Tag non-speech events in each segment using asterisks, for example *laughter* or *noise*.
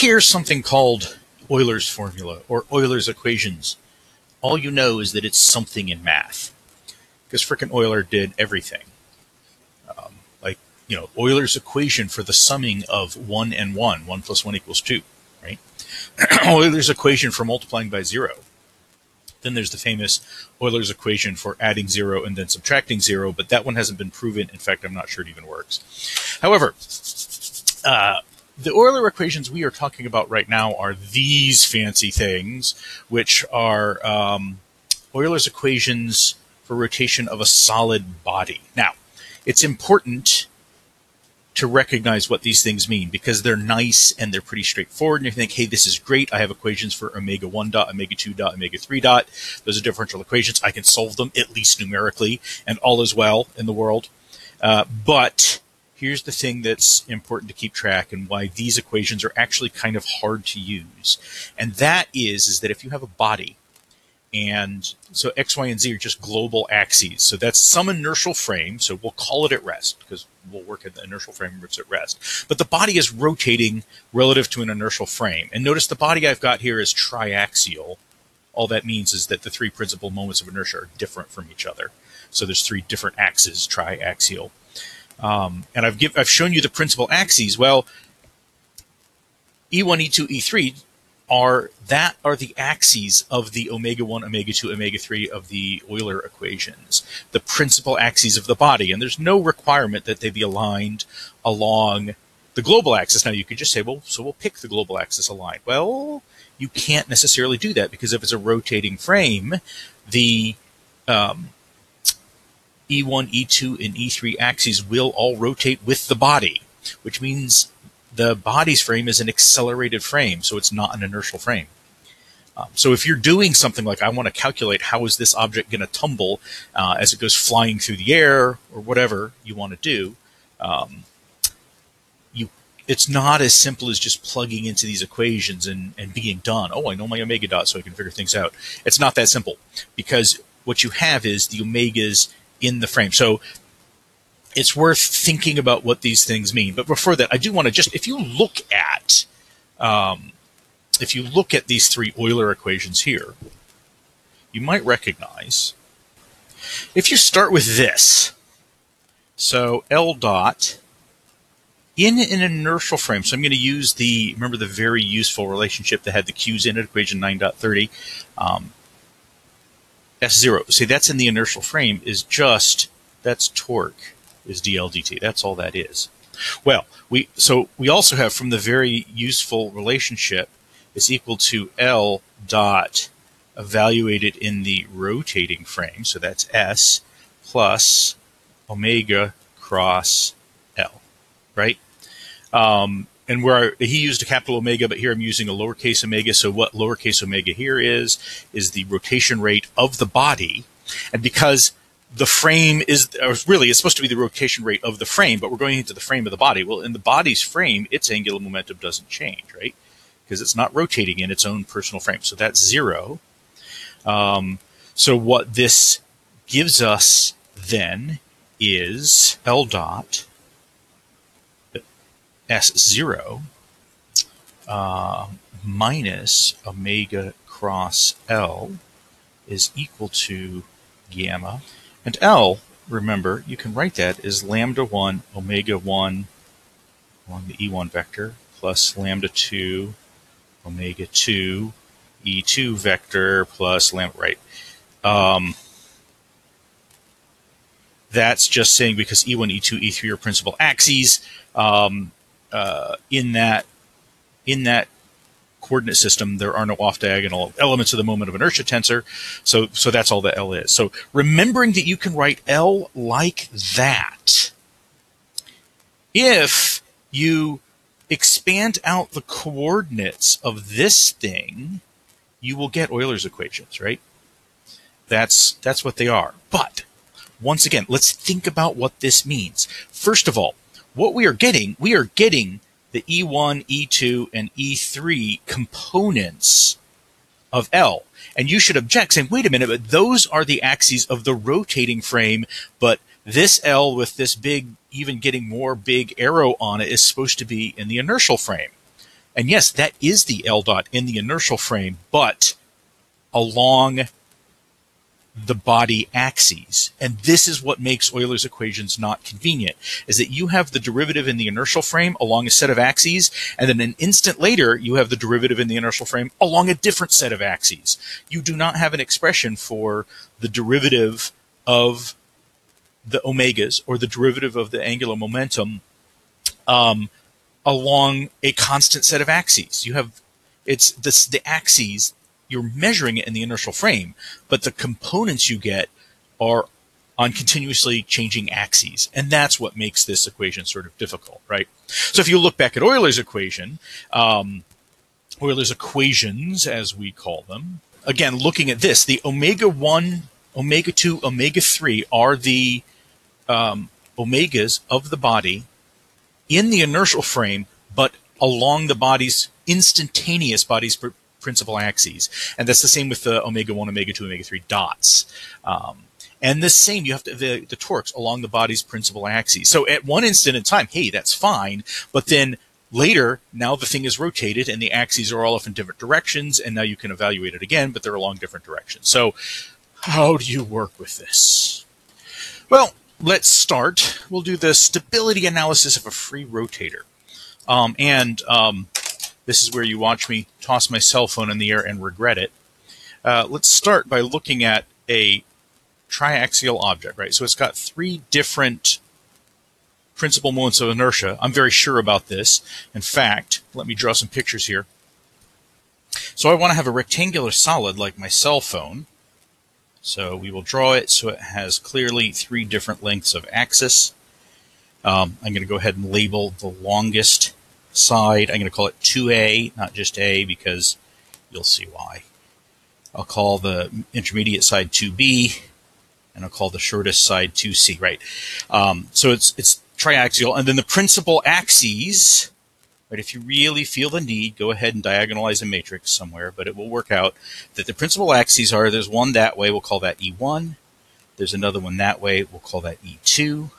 hear something called Euler's formula or Euler's equations, all you know is that it's something in math. Because frickin' Euler did everything. Um, like, you know, Euler's equation for the summing of 1 and 1, 1 plus 1 equals 2, right? *clears throat* Euler's equation for multiplying by 0. Then there's the famous Euler's equation for adding 0 and then subtracting 0, but that one hasn't been proven. In fact, I'm not sure it even works. However, uh, the Euler equations we are talking about right now are these fancy things, which are um, Euler's equations for rotation of a solid body. Now, it's important to recognize what these things mean because they're nice and they're pretty straightforward. And you think, hey, this is great. I have equations for omega 1 dot, omega 2 dot, omega 3 dot. Those are differential equations. I can solve them, at least numerically, and all is well in the world. Uh, but here's the thing that's important to keep track and why these equations are actually kind of hard to use. And that is, is that if you have a body and so X, Y, and Z are just global axes. So that's some inertial frame. So we'll call it at rest because we'll work at the inertial frame where it's at rest. But the body is rotating relative to an inertial frame. And notice the body I've got here is triaxial. All that means is that the three principal moments of inertia are different from each other. So there's three different axes, triaxial. Um, and I've give, I've shown you the principal axes. Well, E1, E2, E3 are that are the axes of the omega 1, omega 2, omega 3 of the Euler equations, the principal axes of the body. And there's no requirement that they be aligned along the global axis. Now you could just say, well, so we'll pick the global axis aligned. Well, you can't necessarily do that because if it's a rotating frame, the um, E1, E2, and E3 axes will all rotate with the body, which means the body's frame is an accelerated frame, so it's not an inertial frame. Um, so if you're doing something like I want to calculate how is this object going to tumble uh, as it goes flying through the air or whatever you want to do, um, you it's not as simple as just plugging into these equations and, and being done. Oh, I know my omega dot, so I can figure things out. It's not that simple because what you have is the omegas in the frame. So it's worth thinking about what these things mean. But before that, I do want to just, if you look at, um, if you look at these three Euler equations here, you might recognize, if you start with this, so L dot in an inertial frame, so I'm going to use the, remember the very useful relationship that had the Q's in it, equation 9.30, um, S0, see that's in the inertial frame is just, that's torque is dl dt. That's all that is. Well, we so we also have from the very useful relationship is equal to L dot evaluated in the rotating frame, so that's S plus omega cross L, right? Um, and where I, he used a capital omega, but here I'm using a lowercase omega. So what lowercase omega here is is the rotation rate of the body, and because the frame is really it's supposed to be the rotation rate of the frame, but we're going into the frame of the body. Well, in the body's frame, its angular momentum doesn't change, right? Because it's not rotating in its own personal frame. So that's zero. Um, so what this gives us then is L dot S zero uh, minus omega cross L is equal to gamma and L, remember, you can write that as lambda 1 omega 1 along the E1 vector plus lambda 2 omega 2 E2 vector plus lambda, right? Um, that's just saying because E1, E2, E3 are principal axes um, uh, in that in that coordinate system, there are no off-diagonal elements of the moment of inertia tensor. So, so that's all that L is. So remembering that you can write L like that, if you expand out the coordinates of this thing, you will get Euler's equations, right? That's, that's what they are. But once again, let's think about what this means. First of all, what we are getting, we are getting the E1, E2, and E3 components of L. And you should object saying, wait a minute, but those are the axes of the rotating frame, but this L with this big, even getting more big arrow on it is supposed to be in the inertial frame. And yes, that is the L dot in the inertial frame, but along the body axes. And this is what makes Euler's equations not convenient, is that you have the derivative in the inertial frame along a set of axes, and then an instant later, you have the derivative in the inertial frame along a different set of axes. You do not have an expression for the derivative of the omegas or the derivative of the angular momentum um, along a constant set of axes. You have it's this, the axes you're measuring it in the inertial frame, but the components you get are on continuously changing axes. And that's what makes this equation sort of difficult, right? So if you look back at Euler's equation, um, Euler's equations, as we call them, again, looking at this, the omega 1, omega 2, omega 3 are the um, omegas of the body in the inertial frame, but along the body's instantaneous body's principal axes. And that's the same with the omega 1, omega 2, omega 3 dots. Um, and the same, you have to, the, the torques along the body's principal axes. So at one instant in time, hey, that's fine. But then later, now the thing is rotated and the axes are all off in different directions. And now you can evaluate it again, but they're along different directions. So how do you work with this? Well, let's start. We'll do the stability analysis of a free rotator. Um, and um, this is where you watch me toss my cell phone in the air and regret it. Uh, let's start by looking at a triaxial object, right? So it's got three different principal moments of inertia. I'm very sure about this. In fact, let me draw some pictures here. So I want to have a rectangular solid like my cell phone. So we will draw it so it has clearly three different lengths of axis. Um, I'm going to go ahead and label the longest side. I'm going to call it 2A, not just A, because you'll see why. I'll call the intermediate side 2B, and I'll call the shortest side 2C, right? Um, so it's, it's triaxial. And then the principal axes, right? If you really feel the need, go ahead and diagonalize a matrix somewhere, but it will work out that the principal axes are, there's one that way, we'll call that E1. There's another one that way, we'll call that E2.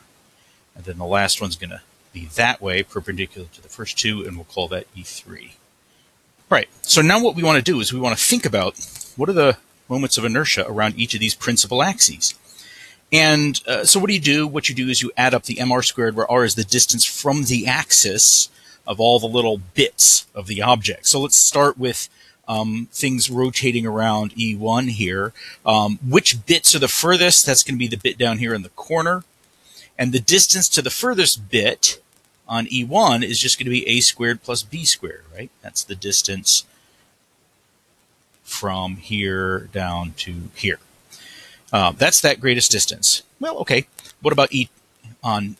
And then the last one's going to be that way, perpendicular to the first two, and we'll call that E3. Right, so now what we want to do is we want to think about what are the moments of inertia around each of these principal axes. And uh, so what do you do? What you do is you add up the mr squared, where r is the distance from the axis of all the little bits of the object. So let's start with um, things rotating around E1 here. Um, which bits are the furthest? That's going to be the bit down here in the corner. And the distance to the furthest bit on E1 is just going to be a squared plus b squared, right? That's the distance from here down to here. Uh, that's that greatest distance. Well, okay. What about E on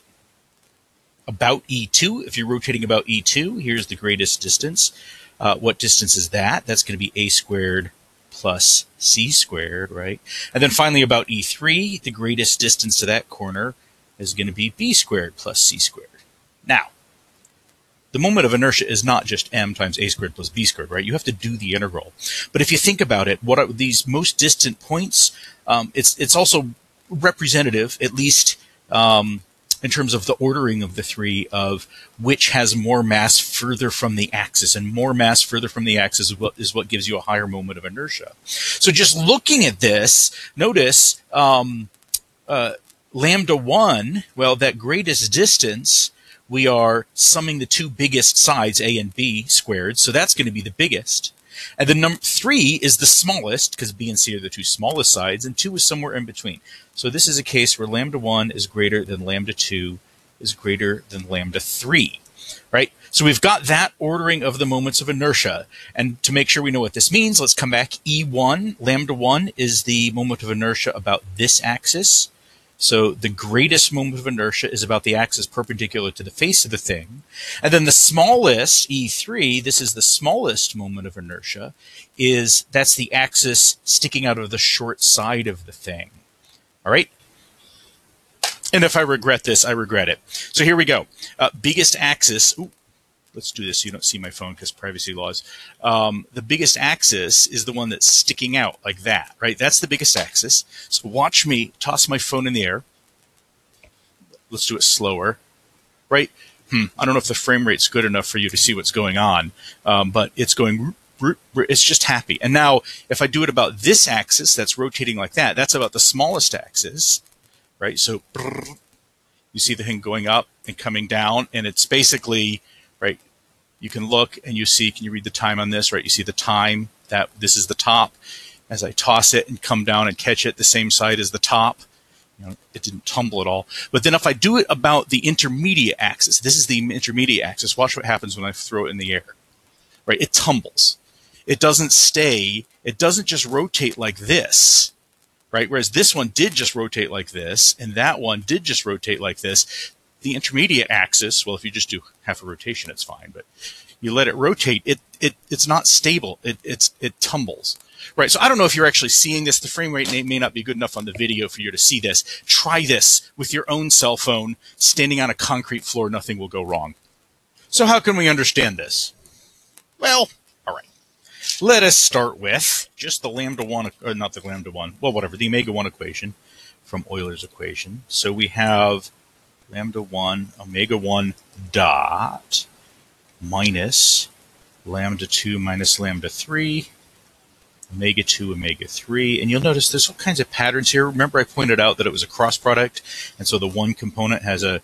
about E2? If you're rotating about E2, here's the greatest distance. Uh, what distance is that? That's going to be a squared plus c squared, right? And then finally about E3, the greatest distance to that corner is going to be b squared plus c squared. Now, the moment of inertia is not just m times a squared plus b squared, right? You have to do the integral. But if you think about it, what are these most distant points? Um, it's it's also representative, at least um, in terms of the ordering of the three, of which has more mass further from the axis, and more mass further from the axis is what, is what gives you a higher moment of inertia. So just looking at this, notice um, uh, lambda one. Well, that greatest distance we are summing the two biggest sides, A and B squared, so that's going to be the biggest. And then number three is the smallest, because B and C are the two smallest sides, and two is somewhere in between. So this is a case where lambda 1 is greater than lambda 2 is greater than lambda 3, right? So we've got that ordering of the moments of inertia. And to make sure we know what this means, let's come back. E1, lambda 1 is the moment of inertia about this axis. So the greatest moment of inertia is about the axis perpendicular to the face of the thing. And then the smallest, E3, this is the smallest moment of inertia, is that's the axis sticking out of the short side of the thing. All right? And if I regret this, I regret it. So here we go. Uh, biggest axis. Ooh, let's do this so you don't see my phone because privacy laws. Um, the biggest axis is the one that's sticking out like that, right? That's the biggest axis. So watch me toss my phone in the air. Let's do it slower, right? hmm, I don't know if the frame rate's good enough for you to see what's going on, um, but it's going it's just happy. And now, if I do it about this axis that's rotating like that, that's about the smallest axis, right? So you see the thing going up and coming down, and it's basically, you can look and you see, can you read the time on this, right? You see the time that this is the top. As I toss it and come down and catch it the same side as the top, you know, it didn't tumble at all. But then if I do it about the intermediate axis, this is the intermediate axis, watch what happens when I throw it in the air, right? It tumbles it doesn't stay, it doesn't just rotate like this, right? Whereas this one did just rotate like this, and that one did just rotate like this. The intermediate axis, well, if you just do half a rotation, it's fine, but you let it rotate, it, it it's not stable. It it's it tumbles. Right. So I don't know if you're actually seeing this. The frame rate may, may not be good enough on the video for you to see this. Try this with your own cell phone, standing on a concrete floor, nothing will go wrong. So how can we understand this? Well, all right. let us start with just the lambda 1, or uh, not the lambda 1, well, whatever, the omega 1 equation from Euler's equation. So we have lambda 1, omega 1 dot minus lambda 2 minus lambda 3, omega 2, omega 3. And you'll notice there's all kinds of patterns here. Remember I pointed out that it was a cross product, and so the one component has a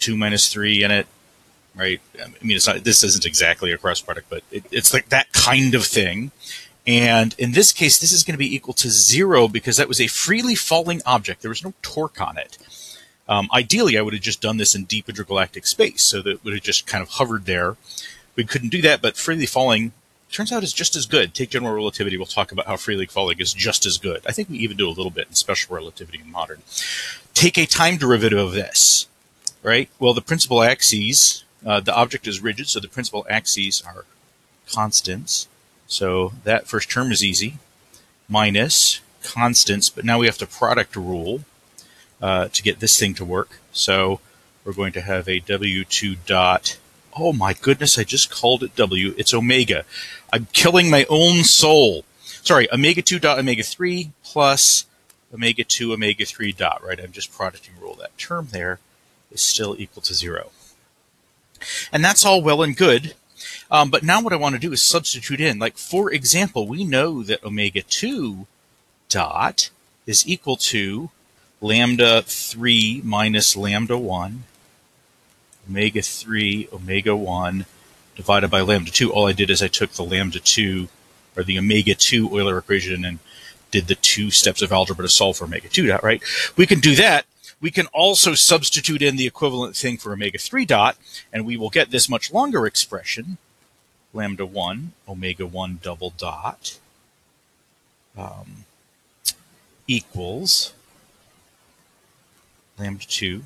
2 minus 3 in it, right? I mean, it's not, this isn't exactly a cross product, but it, it's like that kind of thing. And in this case, this is going to be equal to zero because that was a freely falling object. There was no torque on it. Um, ideally, I would have just done this in deep intergalactic space, so that would have just kind of hovered there. We couldn't do that, but freely falling turns out is just as good. Take general relativity. We'll talk about how freely falling is just as good. I think we even do a little bit in special relativity in modern. Take a time derivative of this, right? Well, the principal axes uh, the object is rigid, so the principal axes are constants. So that first term is easy. Minus constants, but now we have to product rule uh, to get this thing to work. So we're going to have a W2 dot. Oh my goodness, I just called it W. It's omega. I'm killing my own soul. Sorry, omega 2 dot omega 3 plus omega 2 omega 3 dot, right? I'm just producting rule. That term there is still equal to zero. And that's all well and good. Um, but now what I want to do is substitute in, like, for example, we know that omega 2 dot is equal to lambda 3 minus lambda 1, omega 3, omega 1, divided by lambda 2. All I did is I took the lambda 2, or the omega 2 Euler equation, and did the two steps of algebra to solve for omega 2 dot, right? We can do that we can also substitute in the equivalent thing for omega-3 dot, and we will get this much longer expression, lambda 1, omega 1 double dot, um, equals lambda 2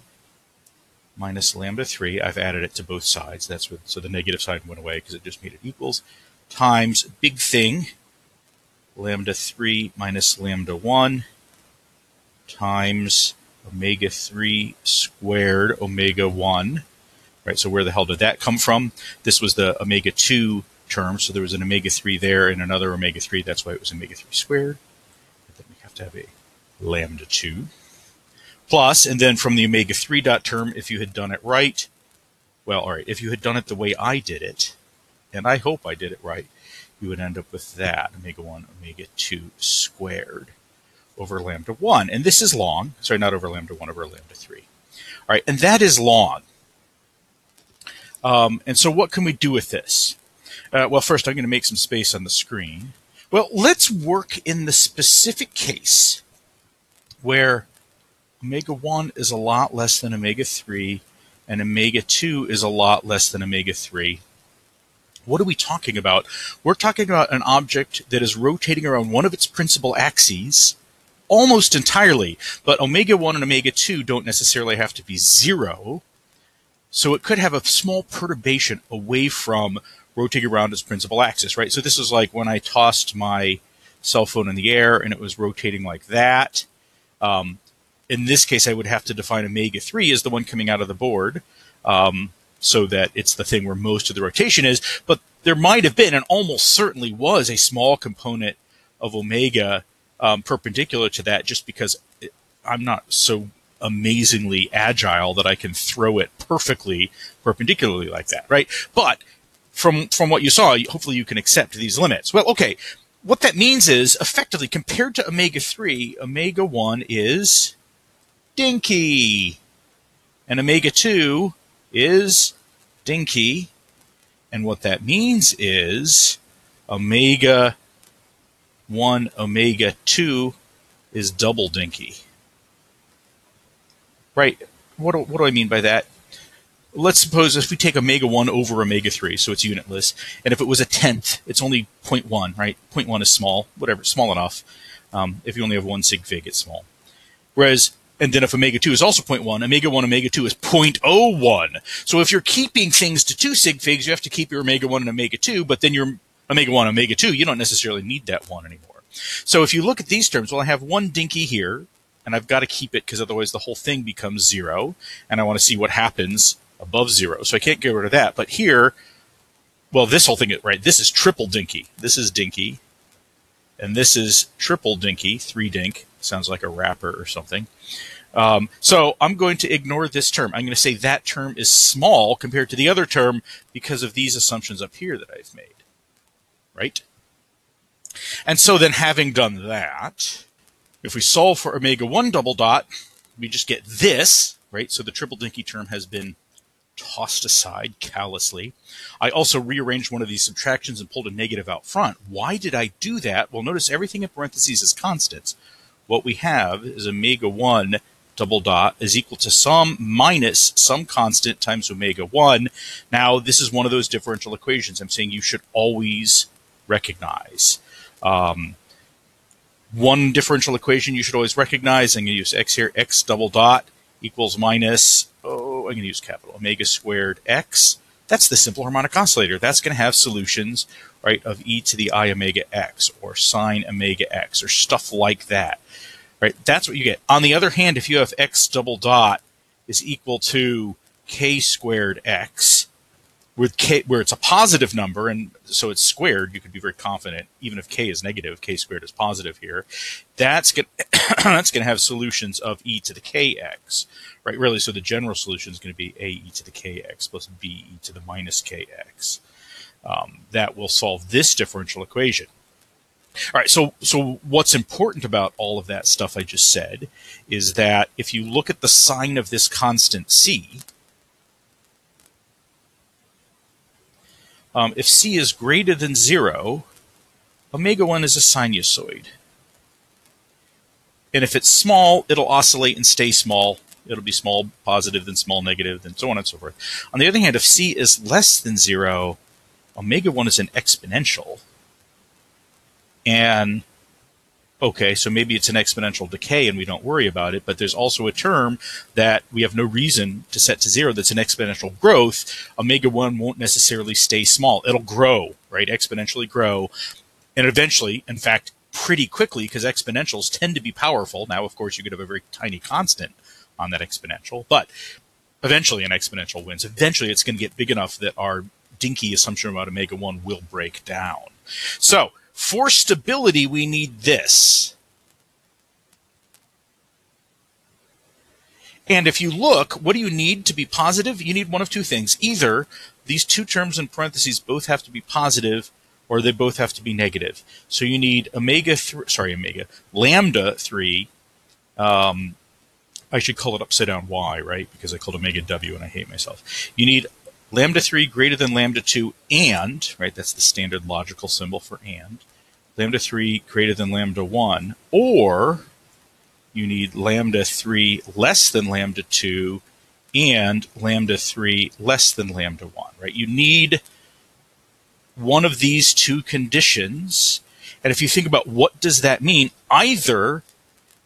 minus lambda 3. I've added it to both sides. That's what, so the negative side went away because it just made it equals, times big thing, lambda 3 minus lambda 1 times omega 3 squared omega 1. Right, so where the hell did that come from? This was the omega 2 term, so there was an omega 3 there and another omega 3. That's why it was omega 3 squared. But then we have to have a lambda 2. Plus, and then from the omega 3 dot term, if you had done it right, well, all right, if you had done it the way I did it, and I hope I did it right, you would end up with that, omega 1, omega 2 squared over lambda 1. And this is long. Sorry, not over lambda 1, over lambda 3. All right, and that is long. Um, and so what can we do with this? Uh, well, first I'm going to make some space on the screen. Well, let's work in the specific case where omega 1 is a lot less than omega 3 and omega 2 is a lot less than omega 3. What are we talking about? We're talking about an object that is rotating around one of its principal axes almost entirely, but omega 1 and omega 2 don't necessarily have to be zero. So it could have a small perturbation away from rotating around its principal axis, right? So this is like when I tossed my cell phone in the air and it was rotating like that. Um, in this case, I would have to define omega 3 as the one coming out of the board um, so that it's the thing where most of the rotation is. But there might have been, and almost certainly was, a small component of omega um, perpendicular to that just because I'm not so amazingly agile that I can throw it perfectly perpendicularly like that, right? But from from what you saw, hopefully you can accept these limits. Well, okay. What that means is effectively compared to omega 3, omega 1 is dinky. And omega 2 is dinky. And what that means is omega 1, omega 2 is double dinky. Right. What do, what do I mean by that? Let's suppose if we take omega 1 over omega 3, so it's unitless, and if it was a tenth, it's only 0.1, right? 0.1 is small, whatever, small enough. Um, if you only have one sig fig, it's small. Whereas, and then if omega 2 is also 0.1, omega 1, omega 2 is 0.01. So if you're keeping things to two sig figs, you have to keep your omega 1 and omega 2, but then your omega 1, omega 2, you don't necessarily need that one anymore. So if you look at these terms, well, I have one dinky here, and I've got to keep it because otherwise the whole thing becomes zero, and I want to see what happens above zero. So I can't get rid of that. But here, well, this whole thing, right, this is triple dinky. This is dinky, and this is triple dinky, three dink. Sounds like a rapper or something. Um, so I'm going to ignore this term. I'm going to say that term is small compared to the other term because of these assumptions up here that I've made. Right? And so then having done that, if we solve for omega 1 double dot, we just get this, right? So the triple dinky term has been tossed aside callously. I also rearranged one of these subtractions and pulled a negative out front. Why did I do that? Well, notice everything in parentheses is constants. What we have is omega 1 double dot is equal to some minus some constant times omega 1. Now, this is one of those differential equations I'm saying you should always recognize. Um, one differential equation you should always recognize. I'm going to use x here. x double dot equals minus, oh, I'm going to use capital omega squared x. That's the simple harmonic oscillator. That's going to have solutions, right, of e to the i omega x or sine omega x or stuff like that. Right? That's what you get. On the other hand, if you have x double dot is equal to k squared x, with k where it's a positive number and so it's squared you could be very confident even if k is negative k squared is positive here that's going *coughs* that's going to have solutions of e to the kx right? Really so the general solution is going to be a e to the kx plus b e to the minus kx. Um, that will solve this differential equation. All right so so what's important about all of that stuff i just said is that if you look at the sign of this constant c Um, if c is greater than 0, omega 1 is a sinusoid. And if it's small, it'll oscillate and stay small. It'll be small positive, then small negative, then so on and so forth. On the other hand, if c is less than 0, omega 1 is an exponential. And okay, so maybe it's an exponential decay and we don't worry about it, but there's also a term that we have no reason to set to zero that's an exponential growth. Omega 1 won't necessarily stay small. It'll grow, right? Exponentially grow. And eventually, in fact, pretty quickly, because exponentials tend to be powerful. Now, of course, you could have a very tiny constant on that exponential, but eventually an exponential wins. Eventually, it's going to get big enough that our dinky assumption about omega 1 will break down. So, for stability, we need this. And if you look, what do you need to be positive? You need one of two things. Either these two terms in parentheses both have to be positive or they both have to be negative. So you need omega 3, sorry, omega, lambda 3. Um, I should call it upside down y, right? Because I called omega w and I hate myself. You need lambda 3 greater than lambda 2 and, right, that's the standard logical symbol for and, lambda 3 greater than lambda 1, or you need lambda 3 less than lambda 2 and lambda 3 less than lambda 1, right? You need one of these two conditions. And if you think about what does that mean, either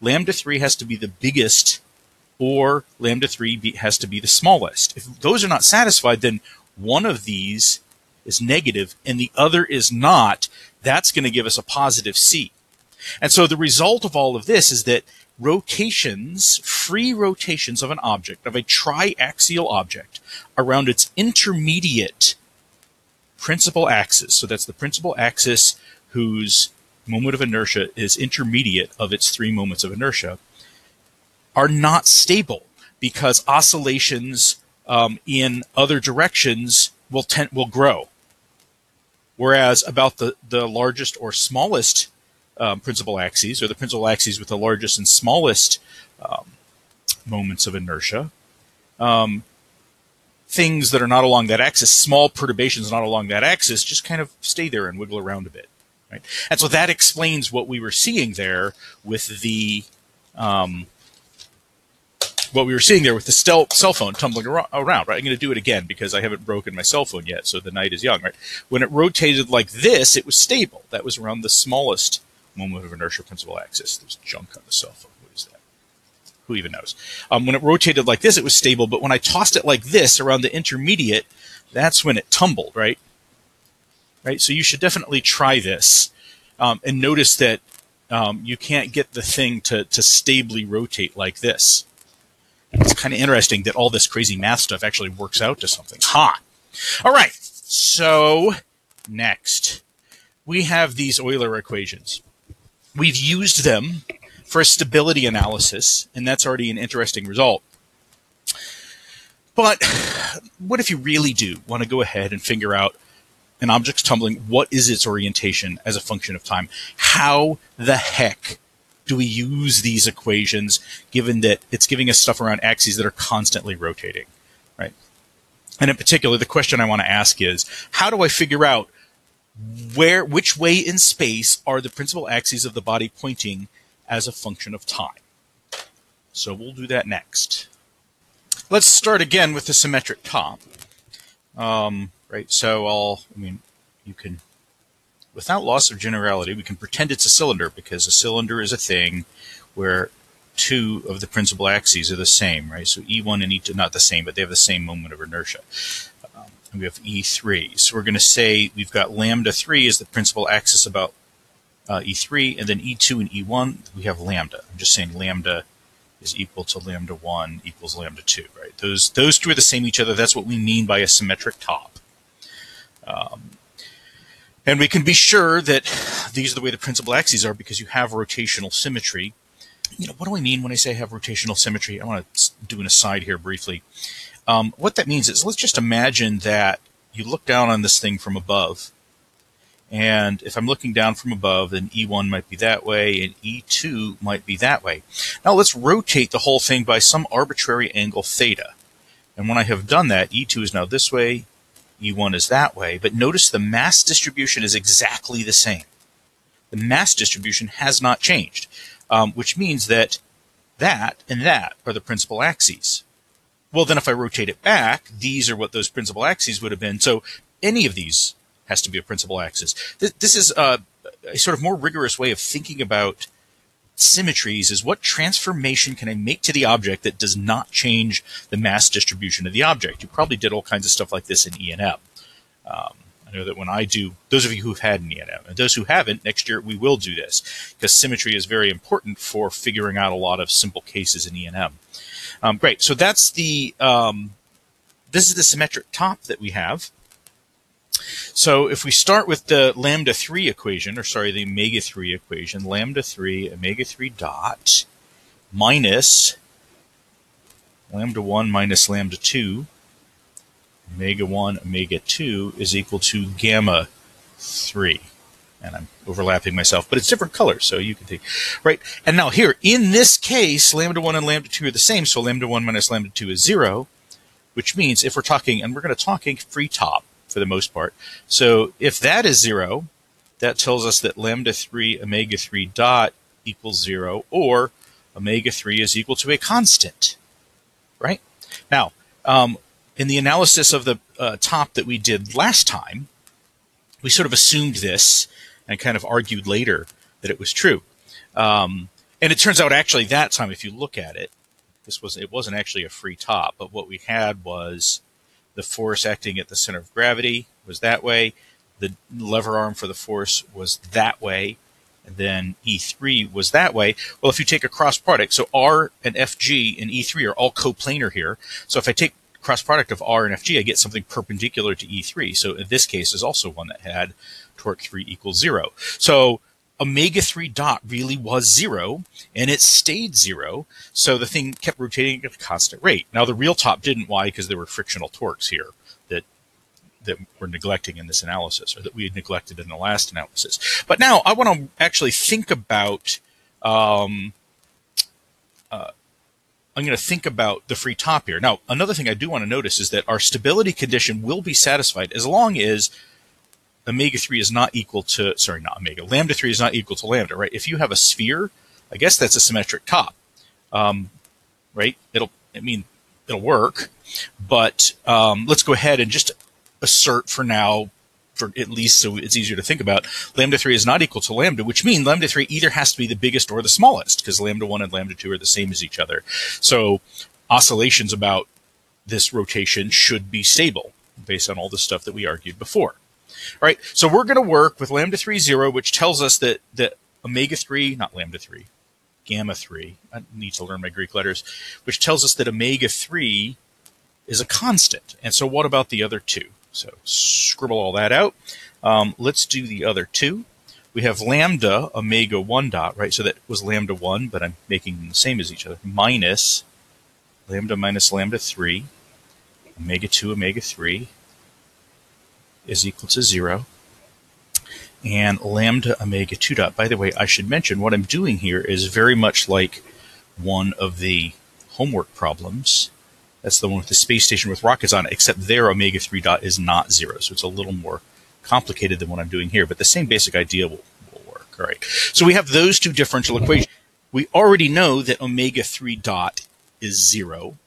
lambda 3 has to be the biggest or lambda 3 has to be the smallest. If those are not satisfied, then one of these is negative and the other is not. That's going to give us a positive C. And so the result of all of this is that rotations, free rotations of an object, of a triaxial object, around its intermediate principal axis, so that's the principal axis whose moment of inertia is intermediate of its three moments of inertia, are not stable because oscillations um, in other directions will tend will grow. Whereas about the, the largest or smallest um, principal axes, or the principal axes with the largest and smallest um, moments of inertia, um, things that are not along that axis, small perturbations not along that axis, just kind of stay there and wiggle around a bit. Right? And so that explains what we were seeing there with the um, what we were seeing there with the cell phone tumbling around, right? I'm going to do it again because I haven't broken my cell phone yet, so the night is young, right? When it rotated like this, it was stable. That was around the smallest moment of inertia principal axis. There's junk on the cell phone. What is that? Who even knows? Um, when it rotated like this, it was stable, but when I tossed it like this around the intermediate, that's when it tumbled, right? Right? So you should definitely try this um, and notice that um, you can't get the thing to, to stably rotate like this it's kind of interesting that all this crazy math stuff actually works out to something. Ha! All right. So next, we have these Euler equations. We've used them for a stability analysis, and that's already an interesting result. But what if you really do want to go ahead and figure out an object's tumbling, what is its orientation as a function of time? How the heck do we use these equations given that it's giving us stuff around axes that are constantly rotating, right? And in particular, the question I want to ask is, how do I figure out where, which way in space are the principal axes of the body pointing as a function of time? So we'll do that next. Let's start again with the symmetric top. Um, right, so I'll, I mean, you can without loss of generality, we can pretend it's a cylinder because a cylinder is a thing where two of the principal axes are the same, right? So E1 and E2 not the same, but they have the same moment of inertia. Um, we have E3. So we're going to say we've got lambda 3 is the principal axis about uh, E3, and then E2 and E1 we have lambda. I'm just saying lambda is equal to lambda 1 equals lambda 2, right? Those those two are the same each other. That's what we mean by a symmetric top. Um, and we can be sure that these are the way the principal axes are because you have rotational symmetry. You know, what do I mean when I say I have rotational symmetry? I want to do an aside here briefly. Um, what that means is let's just imagine that you look down on this thing from above. And if I'm looking down from above, then E1 might be that way and E2 might be that way. Now let's rotate the whole thing by some arbitrary angle theta. And when I have done that, E2 is now this way, E1 is that way, but notice the mass distribution is exactly the same. The mass distribution has not changed, um, which means that that and that are the principal axes. Well, then if I rotate it back, these are what those principal axes would have been. So any of these has to be a principal axis. This, this is a, a sort of more rigorous way of thinking about symmetries is what transformation can I make to the object that does not change the mass distribution of the object? You probably did all kinds of stuff like this in E&M. Um, I know that when I do, those of you who've had an E&M, and those who haven't, next year we will do this because symmetry is very important for figuring out a lot of simple cases in E&M. Um, great. So that's the, um, this is the symmetric top that we have. So if we start with the lambda 3 equation, or sorry, the omega 3 equation, lambda 3, omega 3 dot minus lambda 1 minus lambda 2, omega 1, omega 2 is equal to gamma 3. And I'm overlapping myself, but it's different colors, so you can take, right? And now here, in this case, lambda 1 and lambda 2 are the same, so lambda 1 minus lambda 2 is 0, which means if we're talking, and we're going to talk in free top, for the most part. So if that is zero, that tells us that lambda 3 omega 3 dot equals zero, or omega 3 is equal to a constant, right? Now, um, in the analysis of the uh, top that we did last time, we sort of assumed this and kind of argued later that it was true. Um, and it turns out actually that time, if you look at it, this was it wasn't actually a free top, but what we had was the force acting at the center of gravity was that way. The lever arm for the force was that way. And then E3 was that way. Well, if you take a cross product, so R and FG and E3 are all coplanar here. So if I take cross product of R and FG, I get something perpendicular to E3. So in this case is also one that had torque 3 equals zero. So omega 3 dot really was zero and it stayed zero. So the thing kept rotating at a constant rate. Now the real top didn't. Why? Because there were frictional torques here that that we're neglecting in this analysis or that we had neglected in the last analysis. But now I want to actually think about um, uh, I'm going to think about the free top here. Now, another thing I do want to notice is that our stability condition will be satisfied as long as omega 3 is not equal to, sorry, not omega, lambda 3 is not equal to lambda, right? If you have a sphere, I guess that's a symmetric top, um, right? It'll, I mean, it'll work, but um, let's go ahead and just assert for now for at least so it's easier to think about, lambda 3 is not equal to lambda, which means lambda 3 either has to be the biggest or the smallest, because lambda 1 and lambda 2 are the same as each other. So oscillations about this rotation should be stable based on all the stuff that we argued before. Right, so we're going to work with lambda 3 0, which tells us that, that omega 3, not lambda 3, gamma 3, I need to learn my Greek letters, which tells us that omega 3 is a constant. And so what about the other two? So scribble all that out. Um, let's do the other two. We have lambda omega 1 dot, right? So that was lambda 1, but I'm making them the same as each other, minus lambda minus lambda 3, omega 2 omega 3 is equal to 0. And lambda omega 2 dot. By the way, I should mention what I'm doing here is very much like one of the homework problems that's the one with the space station with rockets on it, except their omega 3 dot is not zero. So it's a little more complicated than what I'm doing here, but the same basic idea will, will work. All right. So we have those two differential equations. We already know that omega 3 dot is zero,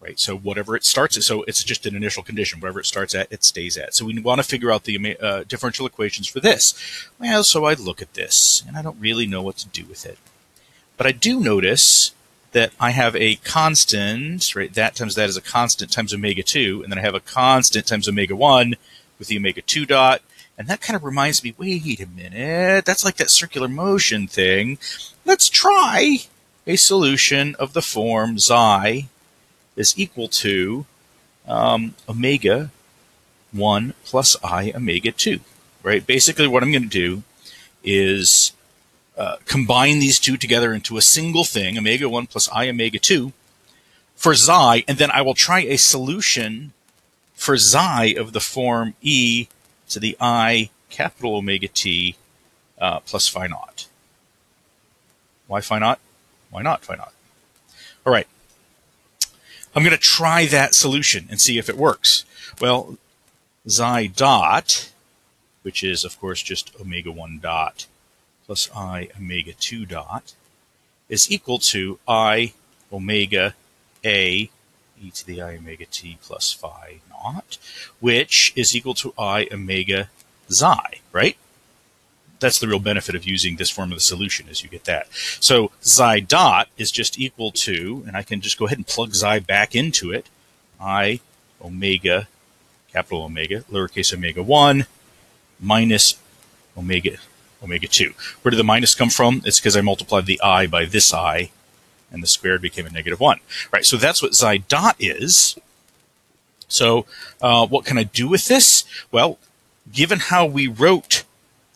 right? So whatever it starts at, so it's just an initial condition. Whatever it starts at, it stays at. So we want to figure out the uh, differential equations for this. Well, so I look at this, and I don't really know what to do with it. But I do notice that I have a constant, right? That times that is a constant times omega 2, and then I have a constant times omega 1 with the omega 2 dot. And that kind of reminds me, wait a minute, that's like that circular motion thing. Let's try a solution of the form xi is equal to um, omega 1 plus i omega 2, right? Basically, what I'm going to do is uh, combine these two together into a single thing, omega 1 plus i omega 2, for xi, and then I will try a solution for xi of the form e to the i capital omega t uh, plus phi naught. Why phi naught? Why not phi naught? All right. I'm going to try that solution and see if it works. Well, xi dot, which is, of course, just omega 1 dot plus i omega 2 dot is equal to i omega a e to the i omega t plus phi naught, which is equal to i omega xi, right? That's the real benefit of using this form of the solution is you get that. So xi dot is just equal to, and I can just go ahead and plug xi back into it, i omega, capital omega, lowercase omega 1, minus omega omega 2. Where did the minus come from? It's because I multiplied the i by this i, and the squared became a negative 1. Right, so that's what xi dot is. So uh, what can I do with this? Well, given how we wrote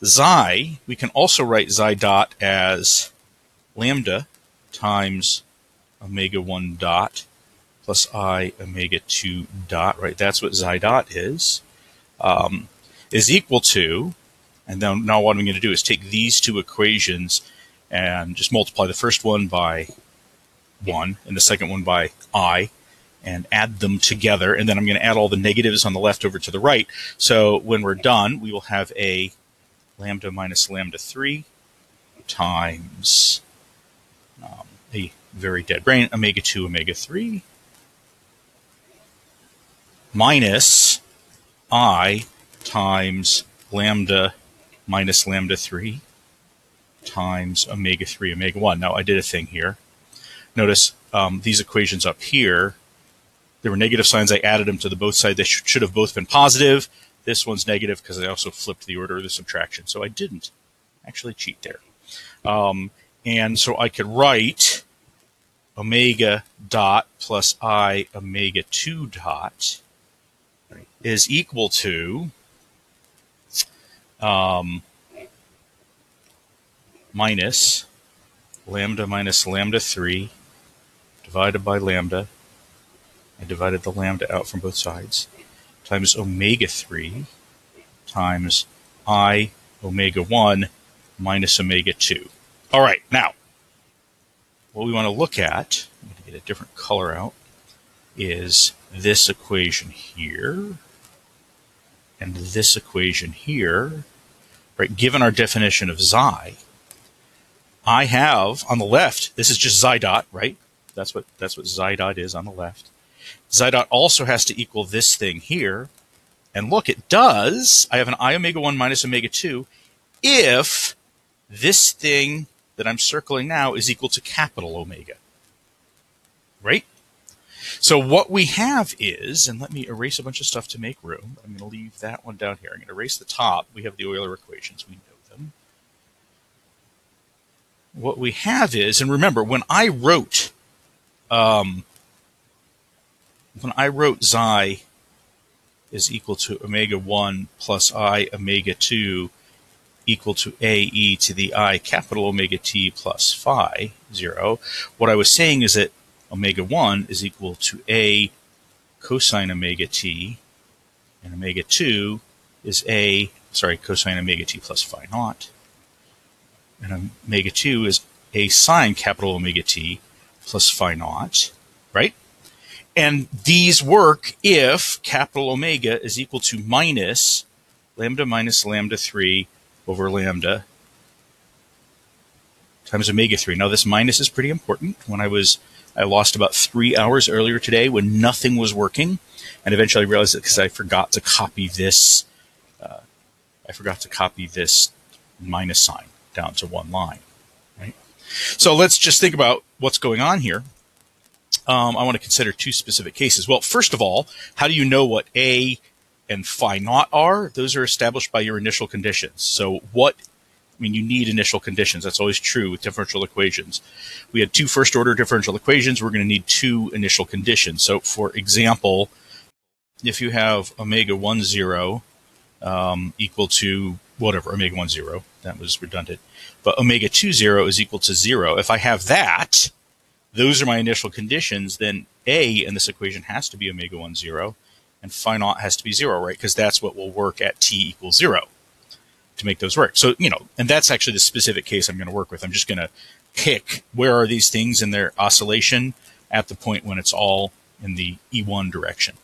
xi, we can also write xi dot as lambda times omega 1 dot plus i omega 2 dot, right? That's what xi dot is, um, is equal to and then now what I'm going to do is take these two equations and just multiply the first one by 1 and the second one by i and add them together. And then I'm going to add all the negatives on the left over to the right. So when we're done, we will have a lambda minus lambda 3 times um, a very dead brain, omega 2, omega 3 minus i times lambda minus lambda 3 times omega 3 omega 1. Now I did a thing here. Notice um, these equations up here, there were negative signs. I added them to the both sides. They should have both been positive. This one's negative because I also flipped the order of the subtraction. So I didn't actually cheat there. Um, and so I could write omega dot plus i omega 2 dot is equal to um, minus lambda minus lambda 3 divided by lambda. I divided the lambda out from both sides times omega 3 times i omega 1 minus omega 2. All right, now, what we want to look at, I'm going to get a different color out, is this equation here and this equation here, right? Given our definition of xi, I have on the left, this is just xi dot, right? That's what that's what xi dot is on the left. Xi dot also has to equal this thing here. And look, it does. I have an i omega 1 minus omega 2 if this thing that I'm circling now is equal to capital omega. Right? So what we have is, and let me erase a bunch of stuff to make room. I'm going to leave that one down here. I'm going to erase the top. We have the Euler equations. We know them. What we have is, and remember, when I wrote, um, when I wrote xi is equal to omega 1 plus i omega 2 equal to a e to the i capital omega t plus phi 0, what I was saying is that omega 1 is equal to a cosine omega t, and omega 2 is a, sorry, cosine omega t plus phi naught, and omega 2 is a sine capital omega t plus phi naught, right? And these work if capital omega is equal to minus lambda minus lambda 3 over lambda times omega 3. Now, this minus is pretty important. When I was, I lost about three hours earlier today when nothing was working, and eventually I realized it because I forgot to copy this. Uh, I forgot to copy this minus sign down to one line. Right. So let's just think about what's going on here um, I want to consider two specific cases. Well, first of all, how do you know what A and phi naught are? Those are established by your initial conditions. So what I mean, you need initial conditions. That's always true with differential equations. We had two first order differential equations. We're going to need two initial conditions. So, for example, if you have omega 1 0 um, equal to whatever, omega 1 0, that was redundant, but omega 2 0 is equal to 0. If I have that, those are my initial conditions, then A in this equation has to be omega 1, 0, and phi naught has to be 0, right? Because that's what will work at t equals 0 to make those work. So, you know, and that's actually the specific case I'm going to work with. I'm just going to pick where are these things in their oscillation at the point when it's all in the E1 direction.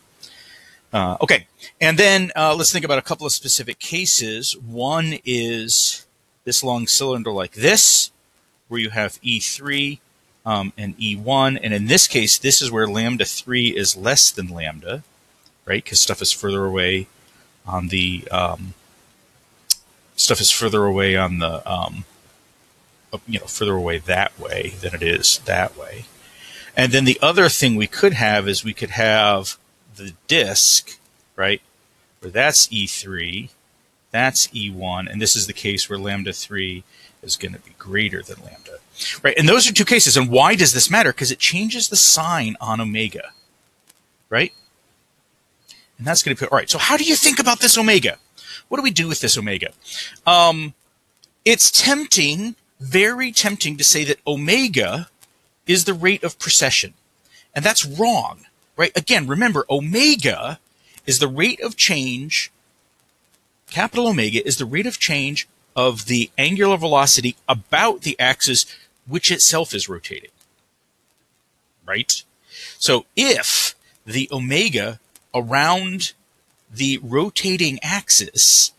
Uh, okay, and then uh, let's think about a couple of specific cases. One is this long cylinder like this, where you have E3 um, and E1. And in this case, this is where lambda 3 is less than lambda, right? Because stuff is further away on the um, stuff is further away on the um, you know further away that way than it is that way. And then the other thing we could have is we could have the disk, right? Where that's E3, that's E1, and this is the case where lambda 3 is going to be greater than lambda. Right, and those are two cases. And why does this matter? Because it changes the sign on omega, right? And that's going to be all right. So how do you think about this omega? What do we do with this omega? Um, it's tempting, very tempting, to say that omega is the rate of precession, and that's wrong, right? Again, remember, omega is the rate of change. Capital omega is the rate of change of the angular velocity about the axis which itself is rotating. Right? So if the omega around the rotating axis,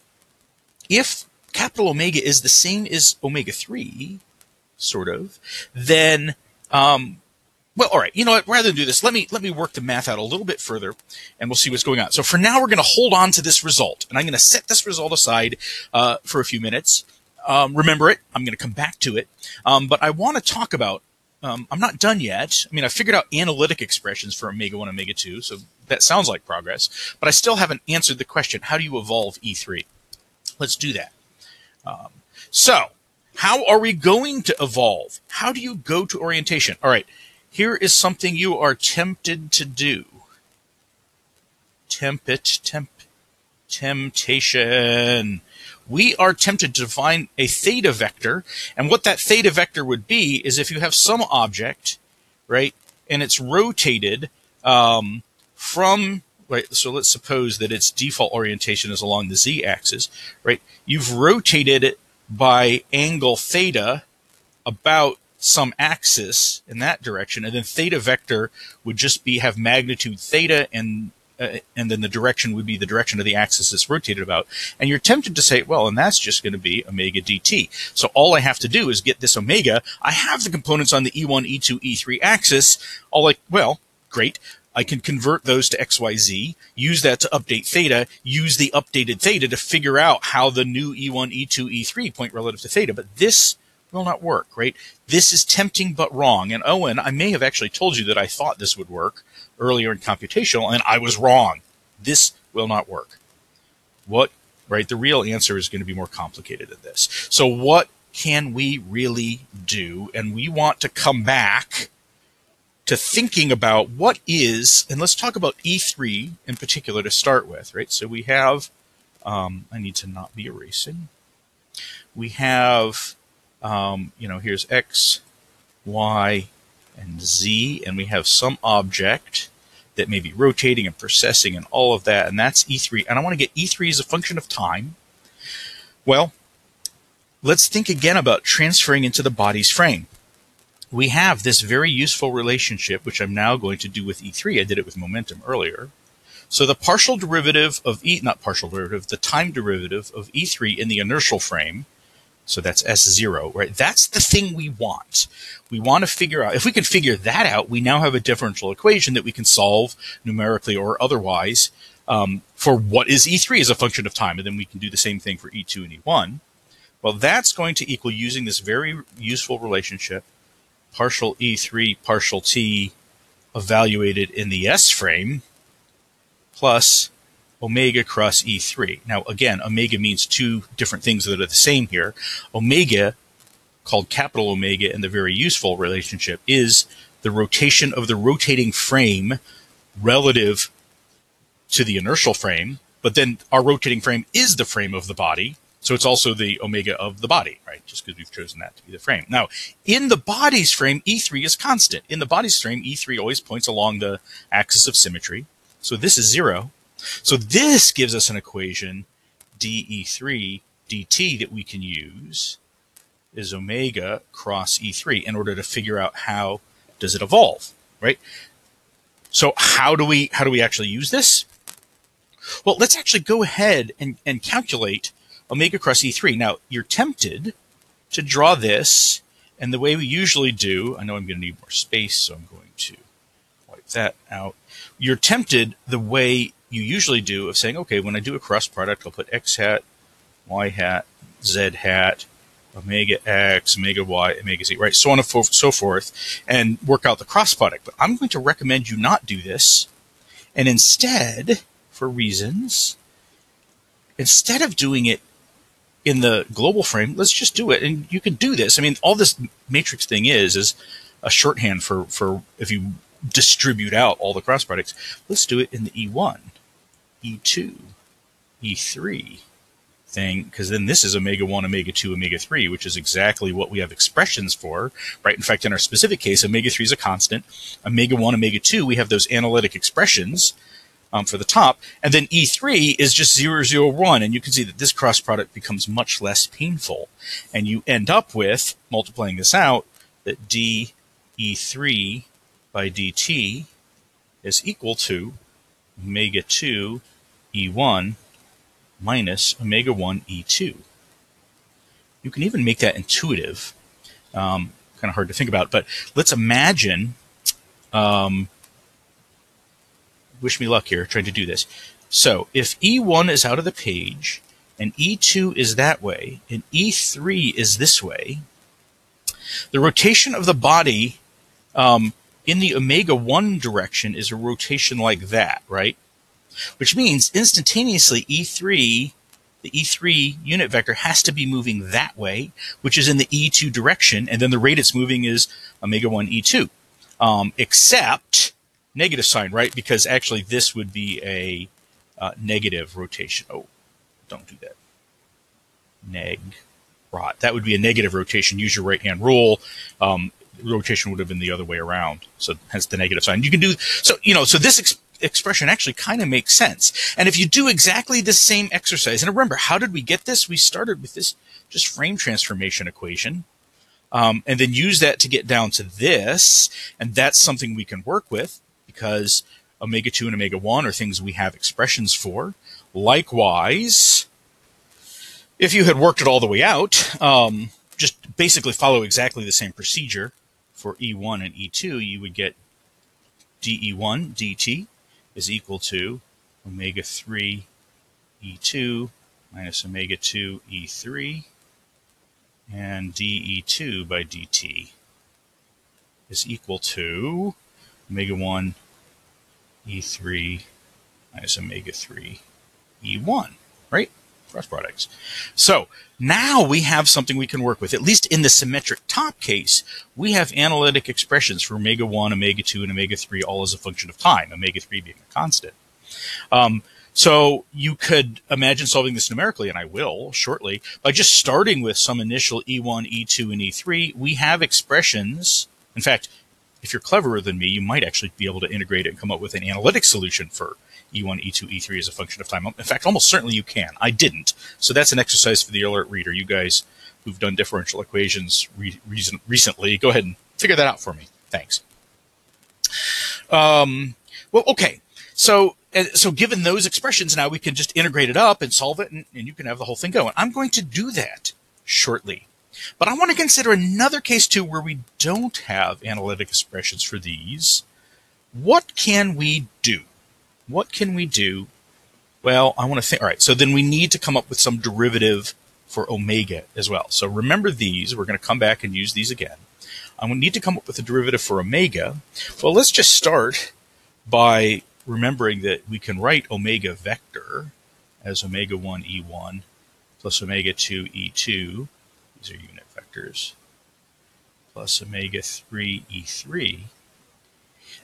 if capital omega is the same as omega 3, sort of, then um, well, all right. You know what? Rather than do this, let me let me work the math out a little bit further, and we'll see what's going on. So for now, we're going to hold on to this result, and I'm going to set this result aside uh, for a few minutes, um, remember it. I'm going to come back to it. Um, but I want to talk about. Um, I'm not done yet. I mean, I figured out analytic expressions for omega one, omega two, so that sounds like progress. But I still haven't answered the question: How do you evolve E3? Let's do that. Um, so, how are we going to evolve? How do you go to orientation? All right. Here is something you are tempted to do. Tempt it, temp, temptation we are tempted to find a theta vector. And what that theta vector would be is if you have some object, right, and it's rotated um, from right. So let's suppose that its default orientation is along the z-axis, right? You've rotated it by angle theta about some axis in that direction, and then theta vector would just be have magnitude theta and uh, and then the direction would be the direction of the axis it's rotated about. And you're tempted to say, well, and that's just going to be omega dt. So all I have to do is get this omega. I have the components on the E1, E2, E3 axis. All like, well, great. I can convert those to XYZ, use that to update theta, use the updated theta to figure out how the new E1, E2, E3 point relative to theta. But this will not work, right? This is tempting but wrong. And Owen, I may have actually told you that I thought this would work earlier in computational, and I was wrong. This will not work. What, right? The real answer is going to be more complicated than this. So what can we really do? And we want to come back to thinking about what is, and let's talk about E3 in particular to start with, right? So we have, um, I need to not be erasing. We have um, you know, here's X, Y, and Z, and we have some object that may be rotating and precessing and all of that, and that's E3. And I want to get E3 as a function of time. Well, let's think again about transferring into the body's frame. We have this very useful relationship, which I'm now going to do with E3. I did it with momentum earlier. So the partial derivative of E, not partial derivative, the time derivative of E3 in the inertial frame so that's S0, right? That's the thing we want. We want to figure out, if we can figure that out, we now have a differential equation that we can solve numerically or otherwise um, for what is E3 as a function of time. And then we can do the same thing for E2 and E1. Well, that's going to equal using this very useful relationship, partial E3, partial T evaluated in the S frame, plus omega cross E3. Now, again, omega means two different things that are the same here. Omega, called capital omega in the very useful relationship, is the rotation of the rotating frame relative to the inertial frame. But then our rotating frame is the frame of the body. So it's also the omega of the body, right? Just because we've chosen that to be the frame. Now, in the body's frame, E3 is constant. In the body's frame, E3 always points along the axis of symmetry. So this is zero. So this gives us an equation, dE3 dt, that we can use is omega cross E3 in order to figure out how does it evolve, right? So how do we how do we actually use this? Well, let's actually go ahead and, and calculate omega cross E3. Now, you're tempted to draw this, and the way we usually do, I know I'm going to need more space, so I'm going to wipe that out. You're tempted the way you usually do of saying, okay, when I do a cross product, I'll put x hat, y hat, z hat, omega x, omega y, omega z, right, so on and so forth, and work out the cross product. But I'm going to recommend you not do this, and instead, for reasons, instead of doing it in the global frame, let's just do it. And you can do this. I mean, all this matrix thing is is a shorthand for for if you distribute out all the cross products. Let's do it in the E1. E2, E3 thing, because then this is omega 1, omega 2, omega 3, which is exactly what we have expressions for, right? In fact, in our specific case, omega 3 is a constant. Omega 1, omega 2, we have those analytic expressions um, for the top. And then E3 is just 0, 0, 1. And you can see that this cross product becomes much less painful. And you end up with, multiplying this out, that d E3 by dt is equal to omega 2 E1 minus omega 1 E2. You can even make that intuitive. Um, kind of hard to think about, but let's imagine. Um, wish me luck here trying to do this. So if E1 is out of the page and E2 is that way and E3 is this way, the rotation of the body um, in the omega 1 direction is a rotation like that, right? Which means instantaneously E3, the E3 unit vector has to be moving that way, which is in the E2 direction, and then the rate it's moving is omega 1 E2. Um, except negative sign, right? Because actually this would be a uh, negative rotation. Oh, don't do that. neg rot. That would be a negative rotation. Use your right hand rule. Um, rotation would have been the other way around. So hence the negative sign. You can do, so, you know, so this expression actually kind of makes sense. And if you do exactly the same exercise, and remember, how did we get this? We started with this just frame transformation equation. Um, and then use that to get down to this. And that's something we can work with because omega 2 and omega 1 are things we have expressions for. Likewise, if you had worked it all the way out, um, just basically follow exactly the same procedure for E1 and E2, you would get dE1 dt is equal to omega 3 E2 minus omega 2 E3 and dE2 by dt is equal to omega 1 E3 minus omega 3 E1, right? Cross products. So now we have something we can work with. At least in the symmetric top case, we have analytic expressions for omega 1, omega 2, and omega 3 all as a function of time, omega 3 being a constant. Um, so you could imagine solving this numerically, and I will shortly, by just starting with some initial E1, E2, and E3. We have expressions. In fact, if you're cleverer than me, you might actually be able to integrate it and come up with an analytic solution for E1, E2, E3 as a function of time. In fact, almost certainly you can. I didn't. So that's an exercise for the alert reader. You guys who've done differential equations re- reason- recently, go ahead and figure that out for me. Thanks. Um, well, okay. So so given those expressions, now we can just integrate it up and solve it, and, and you can have the whole thing going. I'm going to do that shortly. But I want to consider another case too where we don't have analytic expressions for these. What can we do? What can we do? Well, I want to think. All right, so then we need to come up with some derivative for omega as well. So remember these. We're going to come back and use these again. I to need to come up with a derivative for omega. Well, let's just start by remembering that we can write omega vector as omega 1 e1 plus omega 2 e2. These are unit vectors. Plus omega 3 e3.